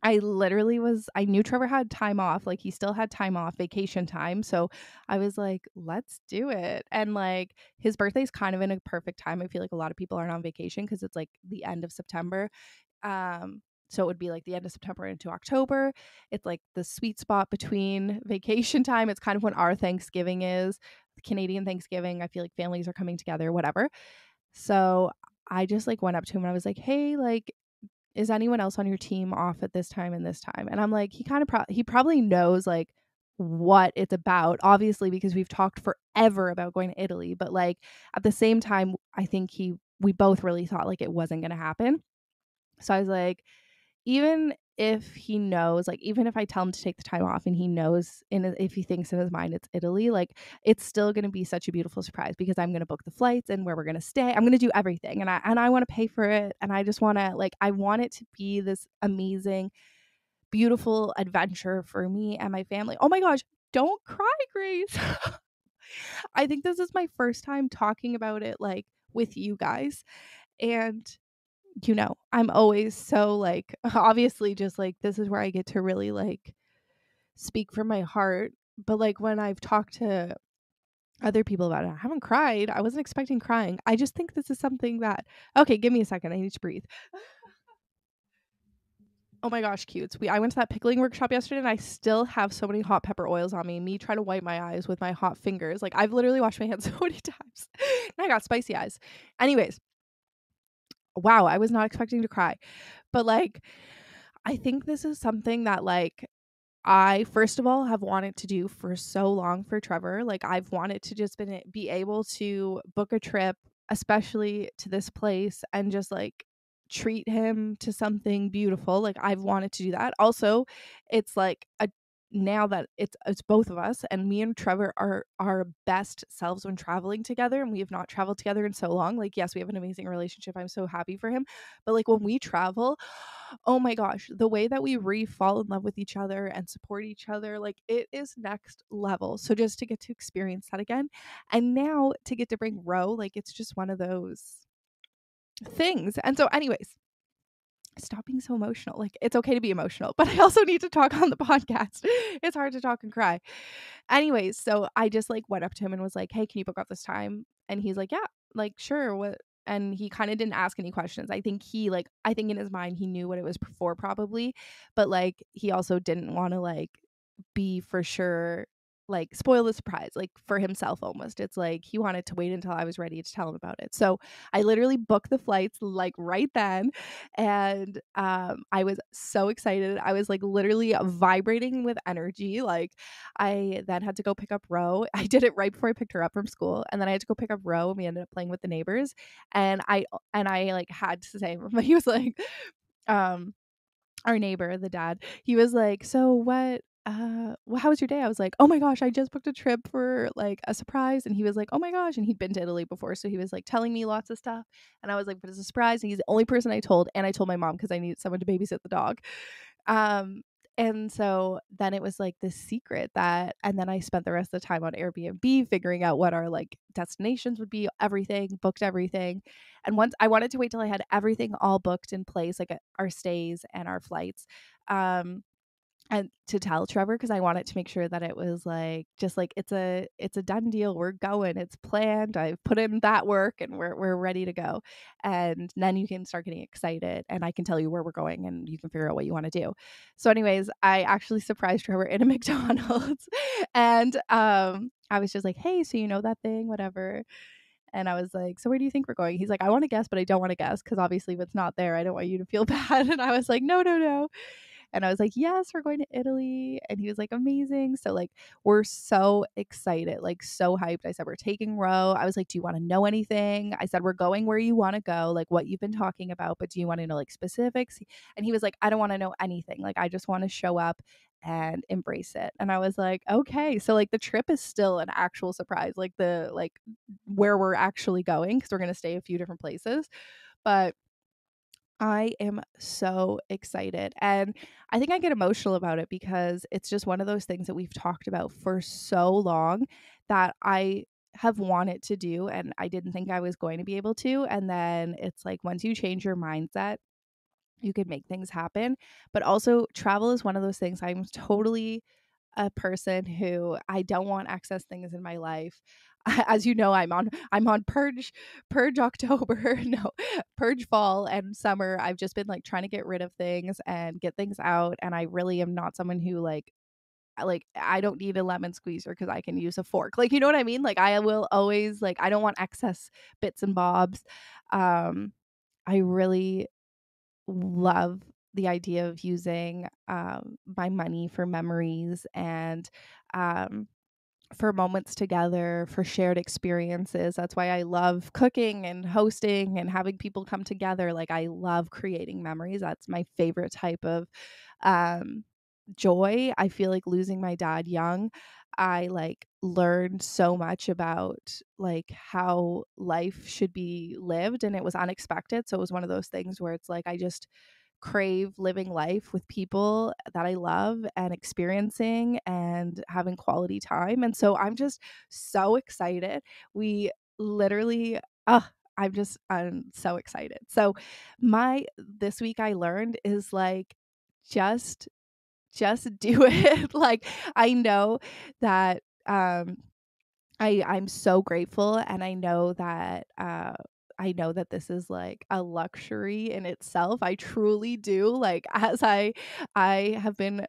I literally was, I knew Trevor had time off. Like he still had time off, vacation time. So I was like, let's do it. And like his birthday's kind of in a perfect time. I feel like a lot of people aren't on vacation because it's like the end of September. Um, so it would be like the end of September into October. It's like the sweet spot between vacation time. It's kind of when our Thanksgiving is, Canadian Thanksgiving. I feel like families are coming together, whatever. So I just like went up to him and I was like, "Hey, like is anyone else on your team off at this time and this time?" And I'm like, he kind of pro- he probably knows like what it's about, obviously because we've talked forever about going to Italy, but like at the same time, I think he we both really thought like it wasn't going to happen. So I was like, even if he knows like even if i tell him to take the time off and he knows in if he thinks in his mind it's italy like it's still going to be such a beautiful surprise because i'm going to book the flights and where we're going to stay. I'm going to do everything and i and i want to pay for it and i just want to like i want it to be this amazing beautiful adventure for me and my family. Oh my gosh don't cry grace. I think this is my first time talking about it like with you guys and you know, I'm always so like obviously just like this is where I get to really like speak from my heart. But like when I've talked to other people about it, I haven't cried. I wasn't expecting crying. I just think this is something that okay, give me a second. I need to breathe. Oh my gosh, cutes. We I went to that pickling workshop yesterday and I still have so many hot pepper oils on me. Me trying to wipe my eyes with my hot fingers. Like I've literally washed my hands so many times. and I got spicy eyes. Anyways, wow, I was not expecting to cry. But like I think this is something that like I first of all have wanted to do for so long for Trevor. Like I've wanted to just been eh, be able to book a trip especially to this place and just like treat him to something beautiful. Like I've wanted to do that. Also, it's like a now that it's it's both of us and me and Trevor are our best selves when traveling together and we have not traveled together in so long like yes we have an amazing relationship I'm so happy for him but like when we travel oh my gosh the way that we re fall in love with each other and support each other like it is next level so just to get to experience that again and now to get to bring Ro like it's just one of those things and so anyways stop being so emotional. Like it's okay to be emotional, but I also need to talk on the podcast. it's hard to talk and cry. Anyways, so I just like went up to him and was like, "Hey, can you book off this time?" And he's like, "Yeah, like sure." What? And he kind of didn't ask any questions. I think he like I think in his mind he knew what it was for probably, but like he also didn't want to like be for sure like spoil the surprise like for himself almost it's like he wanted to wait until i was ready to tell him about it. So i literally booked the flights like right then and um i was so excited i was like literally vibrating with energy like i then had to go pick up Ro i did it right before i picked her up from school and then i had to go pick up Ro and we ended up playing with the neighbors and i and i like had to say he was like um our neighbor, the dad, he was like, So what uh well how was your day? I was like oh my gosh i just booked a trip for like a surprise. And he was like oh my gosh. And he'd been to italy before so he was like telling me lots of stuff. And i was like but it's a surprise. And he's the only person i told and i told my mom because i needed someone to babysit the dog. Um and so then it was like this secret that and then i spent the rest of the time on airbnb figuring out what our like destinations would be everything booked everything. And once i wanted to wait till i had everything all booked in place like our stays and our flights. Um and to tell Trevor because I wanted to make sure that it was like just like it's a it's a done deal. We're going. It's planned. I've put in that work and we're we're ready to go. And then you can start getting excited and I can tell you where we're going and you can figure out what you want to do. So anyways, I actually surprised Trevor in a McDonald's and um I was just like, "Hey, so you know that thing, whatever." And I was like, So where do you think we're going? He's like, I want to guess, but I don't want to guess because obviously if it's not there, I don't want you to feel bad. And I was like, No, no, no. And I was like, yes, we're going to Italy. And he was like, amazing. So, like, we're so excited, like, so hyped. I said, we're taking Ro. I was like, do you want to know anything? I said, we're going where you want to go, like what you've been talking about, but do you want to know like specifics? And he was like, I don't want to know anything. Like, I just want to show up and embrace it. And I was like, okay. So like the trip is still an actual surprise, like the like where we're actually going because we're going to stay a few different places. But I am so excited. And I think I get emotional about it because it's just one of those things that we've talked about for so long that I have wanted to do and I didn't think I was going to be able to. And then it's like once you change your mindset, you can make things happen. But also, travel is one of those things I'm totally a person who I don't want excess things in my life. as you know i'm on i'm on purge purge october no purge fall and summer i've just been like trying to get rid of things and get things out and i really am not someone who like like I don't need a lemon squeezer because I can use a fork. Like you know what I mean? Like I will always like I don't want excess bits and bobs. Um I really love the idea of using um my money for memories and um for moments together, for shared experiences. That's why I love cooking and hosting and having people come together. Like I love creating memories. That's my favorite type of um joy. I feel like losing my dad young, I like learned so much about like how life should be lived and it was unexpected. So it was one of those things where it's like I just crave living life with people that I love and experiencing and having quality time. And so I'm just so excited. We literally, I'm just, I'm so excited. So, my this week I learned is like just, just do it. like, I know that, um, I I'm so grateful and I know that uh I know that this is like a luxury in itself. I truly do. Like as I I have been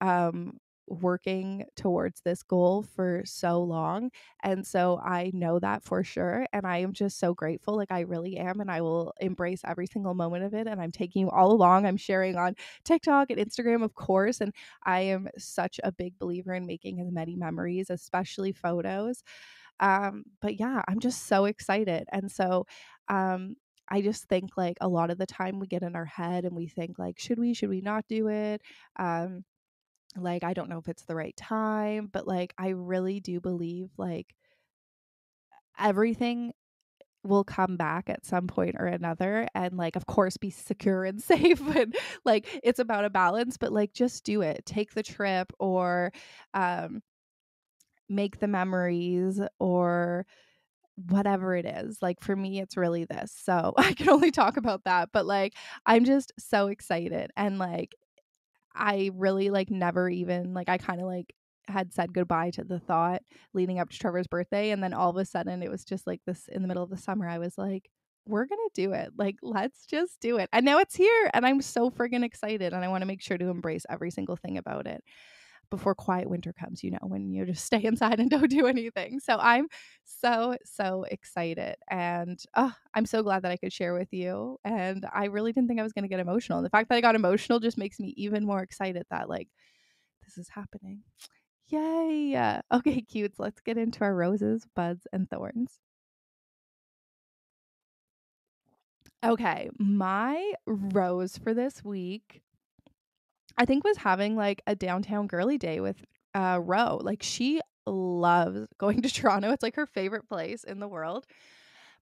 um working towards this goal for so long and so I know that for sure and I am just so grateful like I really am and I will embrace every single moment of it and I'm taking you all along I'm sharing on TikTok and Instagram of course and I am such a big believer in making as many memories especially photos um, but yeah, I'm just so excited. And so um, I just think like a lot of the time we get in our head and we think like, should we, should we not do it? Um, like I don't know if it's the right time, but like I really do believe like everything will come back at some point or another and like of course be secure and safe but like it's about a balance but like just do it take the trip or um make the memories or whatever it is like for me it's really this so i can only talk about that but like i'm just so excited and like i really like never even like i kind of like had said goodbye to the thought leading up to Trevor's birthday. And then all of a sudden, it was just like this in the middle of the summer. I was like, we're going to do it. Like, let's just do it. And now it's here. And I'm so friggin' excited. And I want to make sure to embrace every single thing about it before quiet winter comes, you know, when you just stay inside and don't do anything. So I'm so, so excited. And oh, I'm so glad that I could share with you. And I really didn't think I was going to get emotional. And the fact that I got emotional just makes me even more excited that, like, this is happening. Yay! Uh, okay, cutes. Let's get into our roses, buds, and thorns. Okay, my rose for this week, I think, was having like a downtown girly day with uh, Ro. Like, she loves going to Toronto. It's like her favorite place in the world.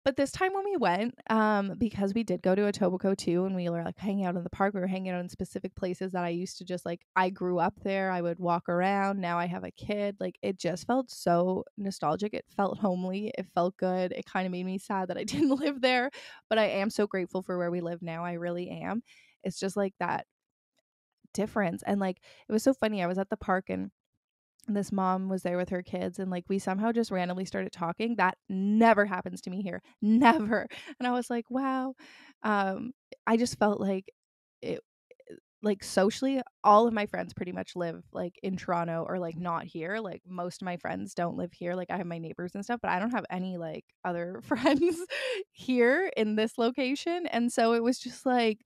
But this time when we went, um, because we did go to Etobicoke too, and we were like hanging out in the park, we were hanging out in specific places that I used to just like. I grew up there. I would walk around. Now I have a kid. Like it just felt so nostalgic. It felt homely. It felt good. It kind of made me sad that I didn't live there, but I am so grateful for where we live now. I really am. It's just like that difference, and like it was so funny. I was at the park and this mom was there with her kids and like we somehow just randomly started talking that never happens to me here never and i was like wow um i just felt like it like socially all of my friends pretty much live like in toronto or like not here like most of my friends don't live here like i have my neighbors and stuff but i don't have any like other friends here in this location and so it was just like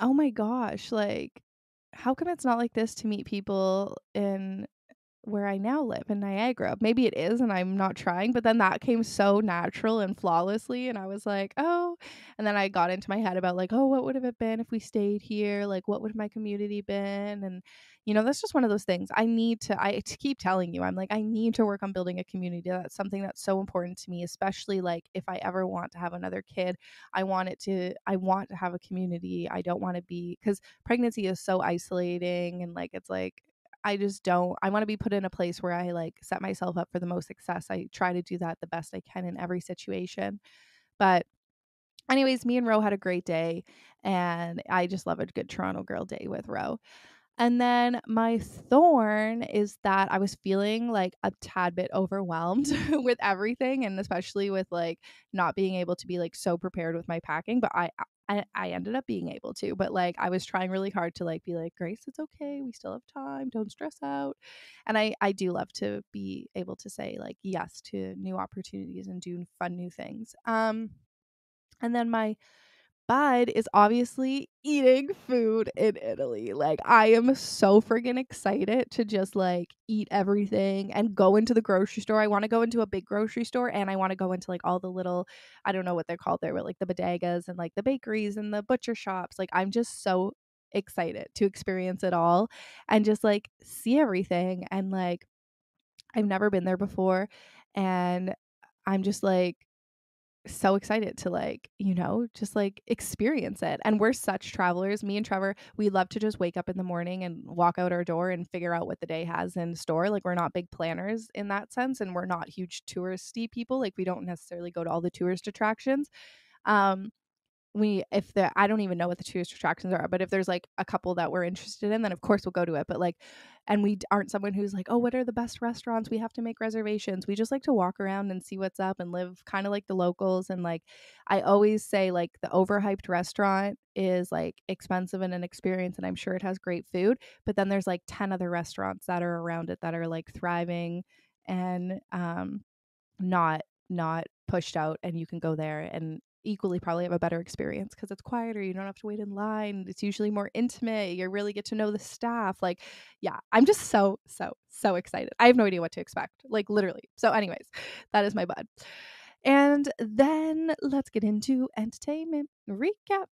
oh my gosh like how come it's not like this to meet people in where I now live in Niagara? Maybe it is and I'm not trying, but then that came so natural and flawlessly and I was like, "Oh." And then I got into my head about like, "Oh, what would have it been if we stayed here? Like what would my community been?" And you know, that's just one of those things. I need to I to keep telling you. I'm like I need to work on building a community. That's something that's so important to me, especially like if I ever want to have another kid, I want it to I want to have a community. I don't want to be cuz pregnancy is so isolating and like it's like I just don't I want to be put in a place where I like set myself up for the most success. I try to do that the best I can in every situation. But anyways, me and Ro had a great day and I just love a good Toronto girl day with Ro. And then my thorn is that I was feeling like a tad bit overwhelmed with everything and especially with like not being able to be like so prepared with my packing, but I I, I ended up being able to, but like I was trying really hard to like be like, Grace, it's okay. We still have time. Don't stress out. And I, I do love to be able to say like yes to new opportunities and do fun new things. Um, and then my Bud is obviously eating food in Italy. Like, I am so friggin' excited to just like eat everything and go into the grocery store. I want to go into a big grocery store and I want to go into like all the little, I don't know what they're called there, but like the bodegas and like the bakeries and the butcher shops. Like, I'm just so excited to experience it all and just like see everything. And like, I've never been there before. And I'm just like, so excited to like, you know, just like experience it. And we're such travelers. Me and Trevor, we love to just wake up in the morning and walk out our door and figure out what the day has in store. Like we're not big planners in that sense and we're not huge touristy people. Like we don't necessarily go to all the tourist attractions. Um we if the I don't even know what the tourist attractions are, but if there's like a couple that we're interested in, then of course we'll go to it. But like, and we aren't someone who's like, oh, what are the best restaurants? We have to make reservations. We just like to walk around and see what's up and live kind of like the locals. And like, I always say like the overhyped restaurant is like expensive and an experience, and I'm sure it has great food. But then there's like ten other restaurants that are around it that are like thriving and um not not pushed out and you can go there and equally probably have a better experience because it's quieter. You don't have to wait in line. It's usually more intimate. You really get to know the staff. Like, yeah, I'm just so, so, so excited. I have no idea what to expect, like, literally. So, anyways, that is my bud. And then let's get into entertainment recap.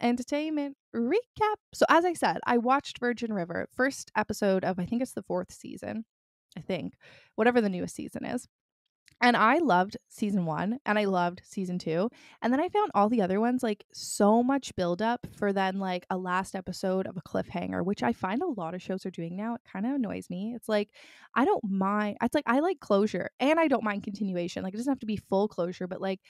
entertainment recap. So, as I said, I watched Virgin River, first episode of, I think it's the fourth season, I think, whatever the newest season is. And I loved season one and I loved season two. And then I found all the other ones like so much buildup for then like a last episode of a cliffhanger, which I find a lot of shows are doing now. It kind of annoys me. It's like, I don't mind. It's like, I like closure and I don't mind continuation. Like, it doesn't have to be full closure, but like,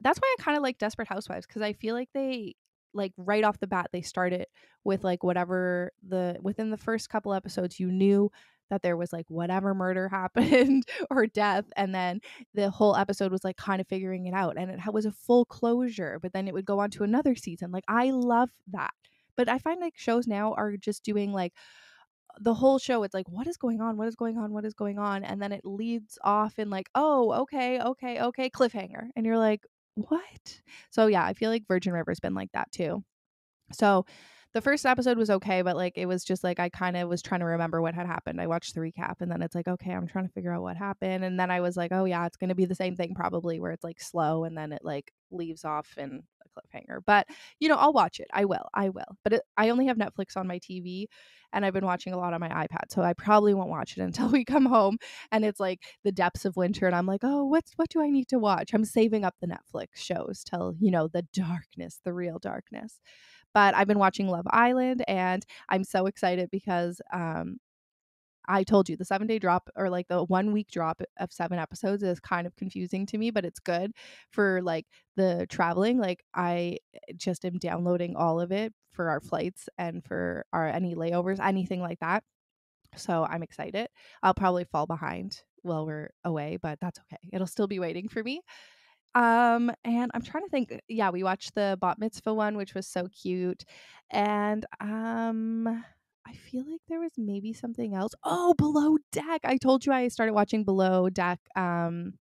that's why I kind of like Desperate Housewives because I feel like they like right off the bat they started with like whatever the within the first couple episodes you knew that there was like whatever murder happened or death and then the whole episode was like kind of figuring it out and it was a full closure but then it would go on to another season like i love that. But i find like shows now are just doing like the whole show it's like what is going on? What is going on? What is going on? and then it leads off in like oh okay okay okay cliffhanger and you're like what? So yeah i feel like virgin river's been like that too. So the first episode was okay, but like it was just like I kind of was trying to remember what had happened. I watched the recap and then it's like, okay, I'm trying to figure out what happened. And then I was like, oh yeah, it's gonna be the same thing probably where it's like slow and then it like leaves off in a cliffhanger. But you know, I'll watch it. I will. I will. But it, I only have Netflix on my TV and I've been watching a lot on my iPad. So I probably won't watch it until we come home and it's like the depths of winter and I'm like, "Oh, what's what do I need to watch?" I'm saving up the Netflix shows till, you know, the darkness, the real darkness. But I've been watching Love Island and I'm so excited because um I told you the seven day drop or like the one week drop of seven episodes is kind of confusing to me, but it's good for like the traveling. Like I eh, just am downloading all of it for our flights and for our any layovers, anything like that. So I'm excited. I'll probably fall behind while we're away, but that's okay. It'll still be waiting for me. Um, and I'm trying to think. Yeah, we watched the bat mitzvah one, which was so cute. And um I feel like there was maybe something else. Oh, Below Deck. I told you I started watching Below Deck um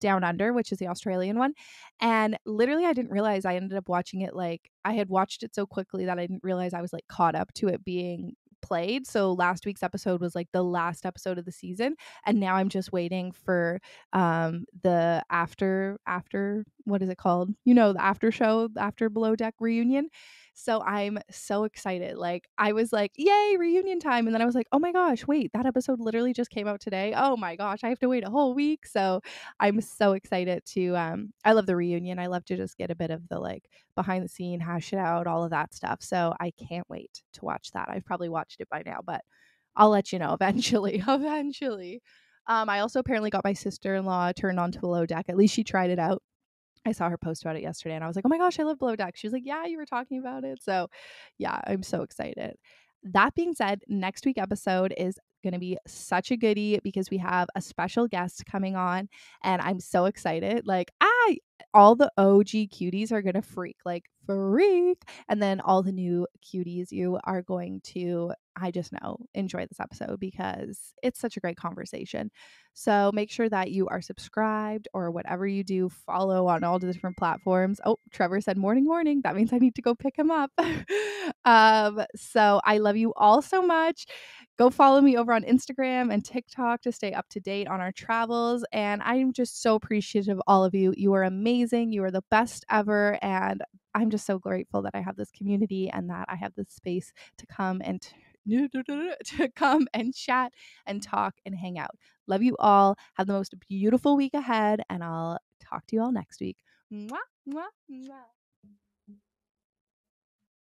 down Under, which is the Australian one. And literally, I didn't realize I ended up watching it like I had watched it so quickly that I didn't realize I was like caught up to it being played. So last week's episode was like the last episode of the season and now I'm just waiting for um the after after what is it called? You know, the after show, after below deck reunion. So I'm so excited. Like I was like, yay, reunion time. And then I was like, oh my gosh, wait, that episode literally just came out today. Oh my gosh, I have to wait a whole week. So I'm so excited to um I love the reunion. I love to just get a bit of the like behind the scene, hash it out, all of that stuff. So I can't wait to watch that. I've probably watched it by now, but I'll let you know eventually. eventually. Um, I also apparently got my sister in law turned on to Below Deck. At least she tried it out. I saw her post about it yesterday and I was like, oh my gosh, I love Below Deck. She was like, yeah, you were talking about it. So yeah, I'm so excited. That being said, next week episode is going to be such a goodie because we have a special guest coming on and I'm so excited. Like, I all the OG cuties are going to freak, like freak. And then all the new cuties, you are going to, I just know, enjoy this episode because it's such a great conversation. So make sure that you are subscribed or whatever you do, follow on all the different platforms. Oh, Trevor said morning, morning. That means I need to go pick him up. um, so I love you all so much. Go follow me over on Instagram and TikTok to stay up to date on our travels. And I'm just so appreciative of all of you. You are amazing. You are the best ever. And I'm just so grateful that I have this community and that I have this space to come and to come and chat and talk and hang out. Love you all. Have the most beautiful week ahead, and I'll talk to you all next week. Mwah, mwah, mwah.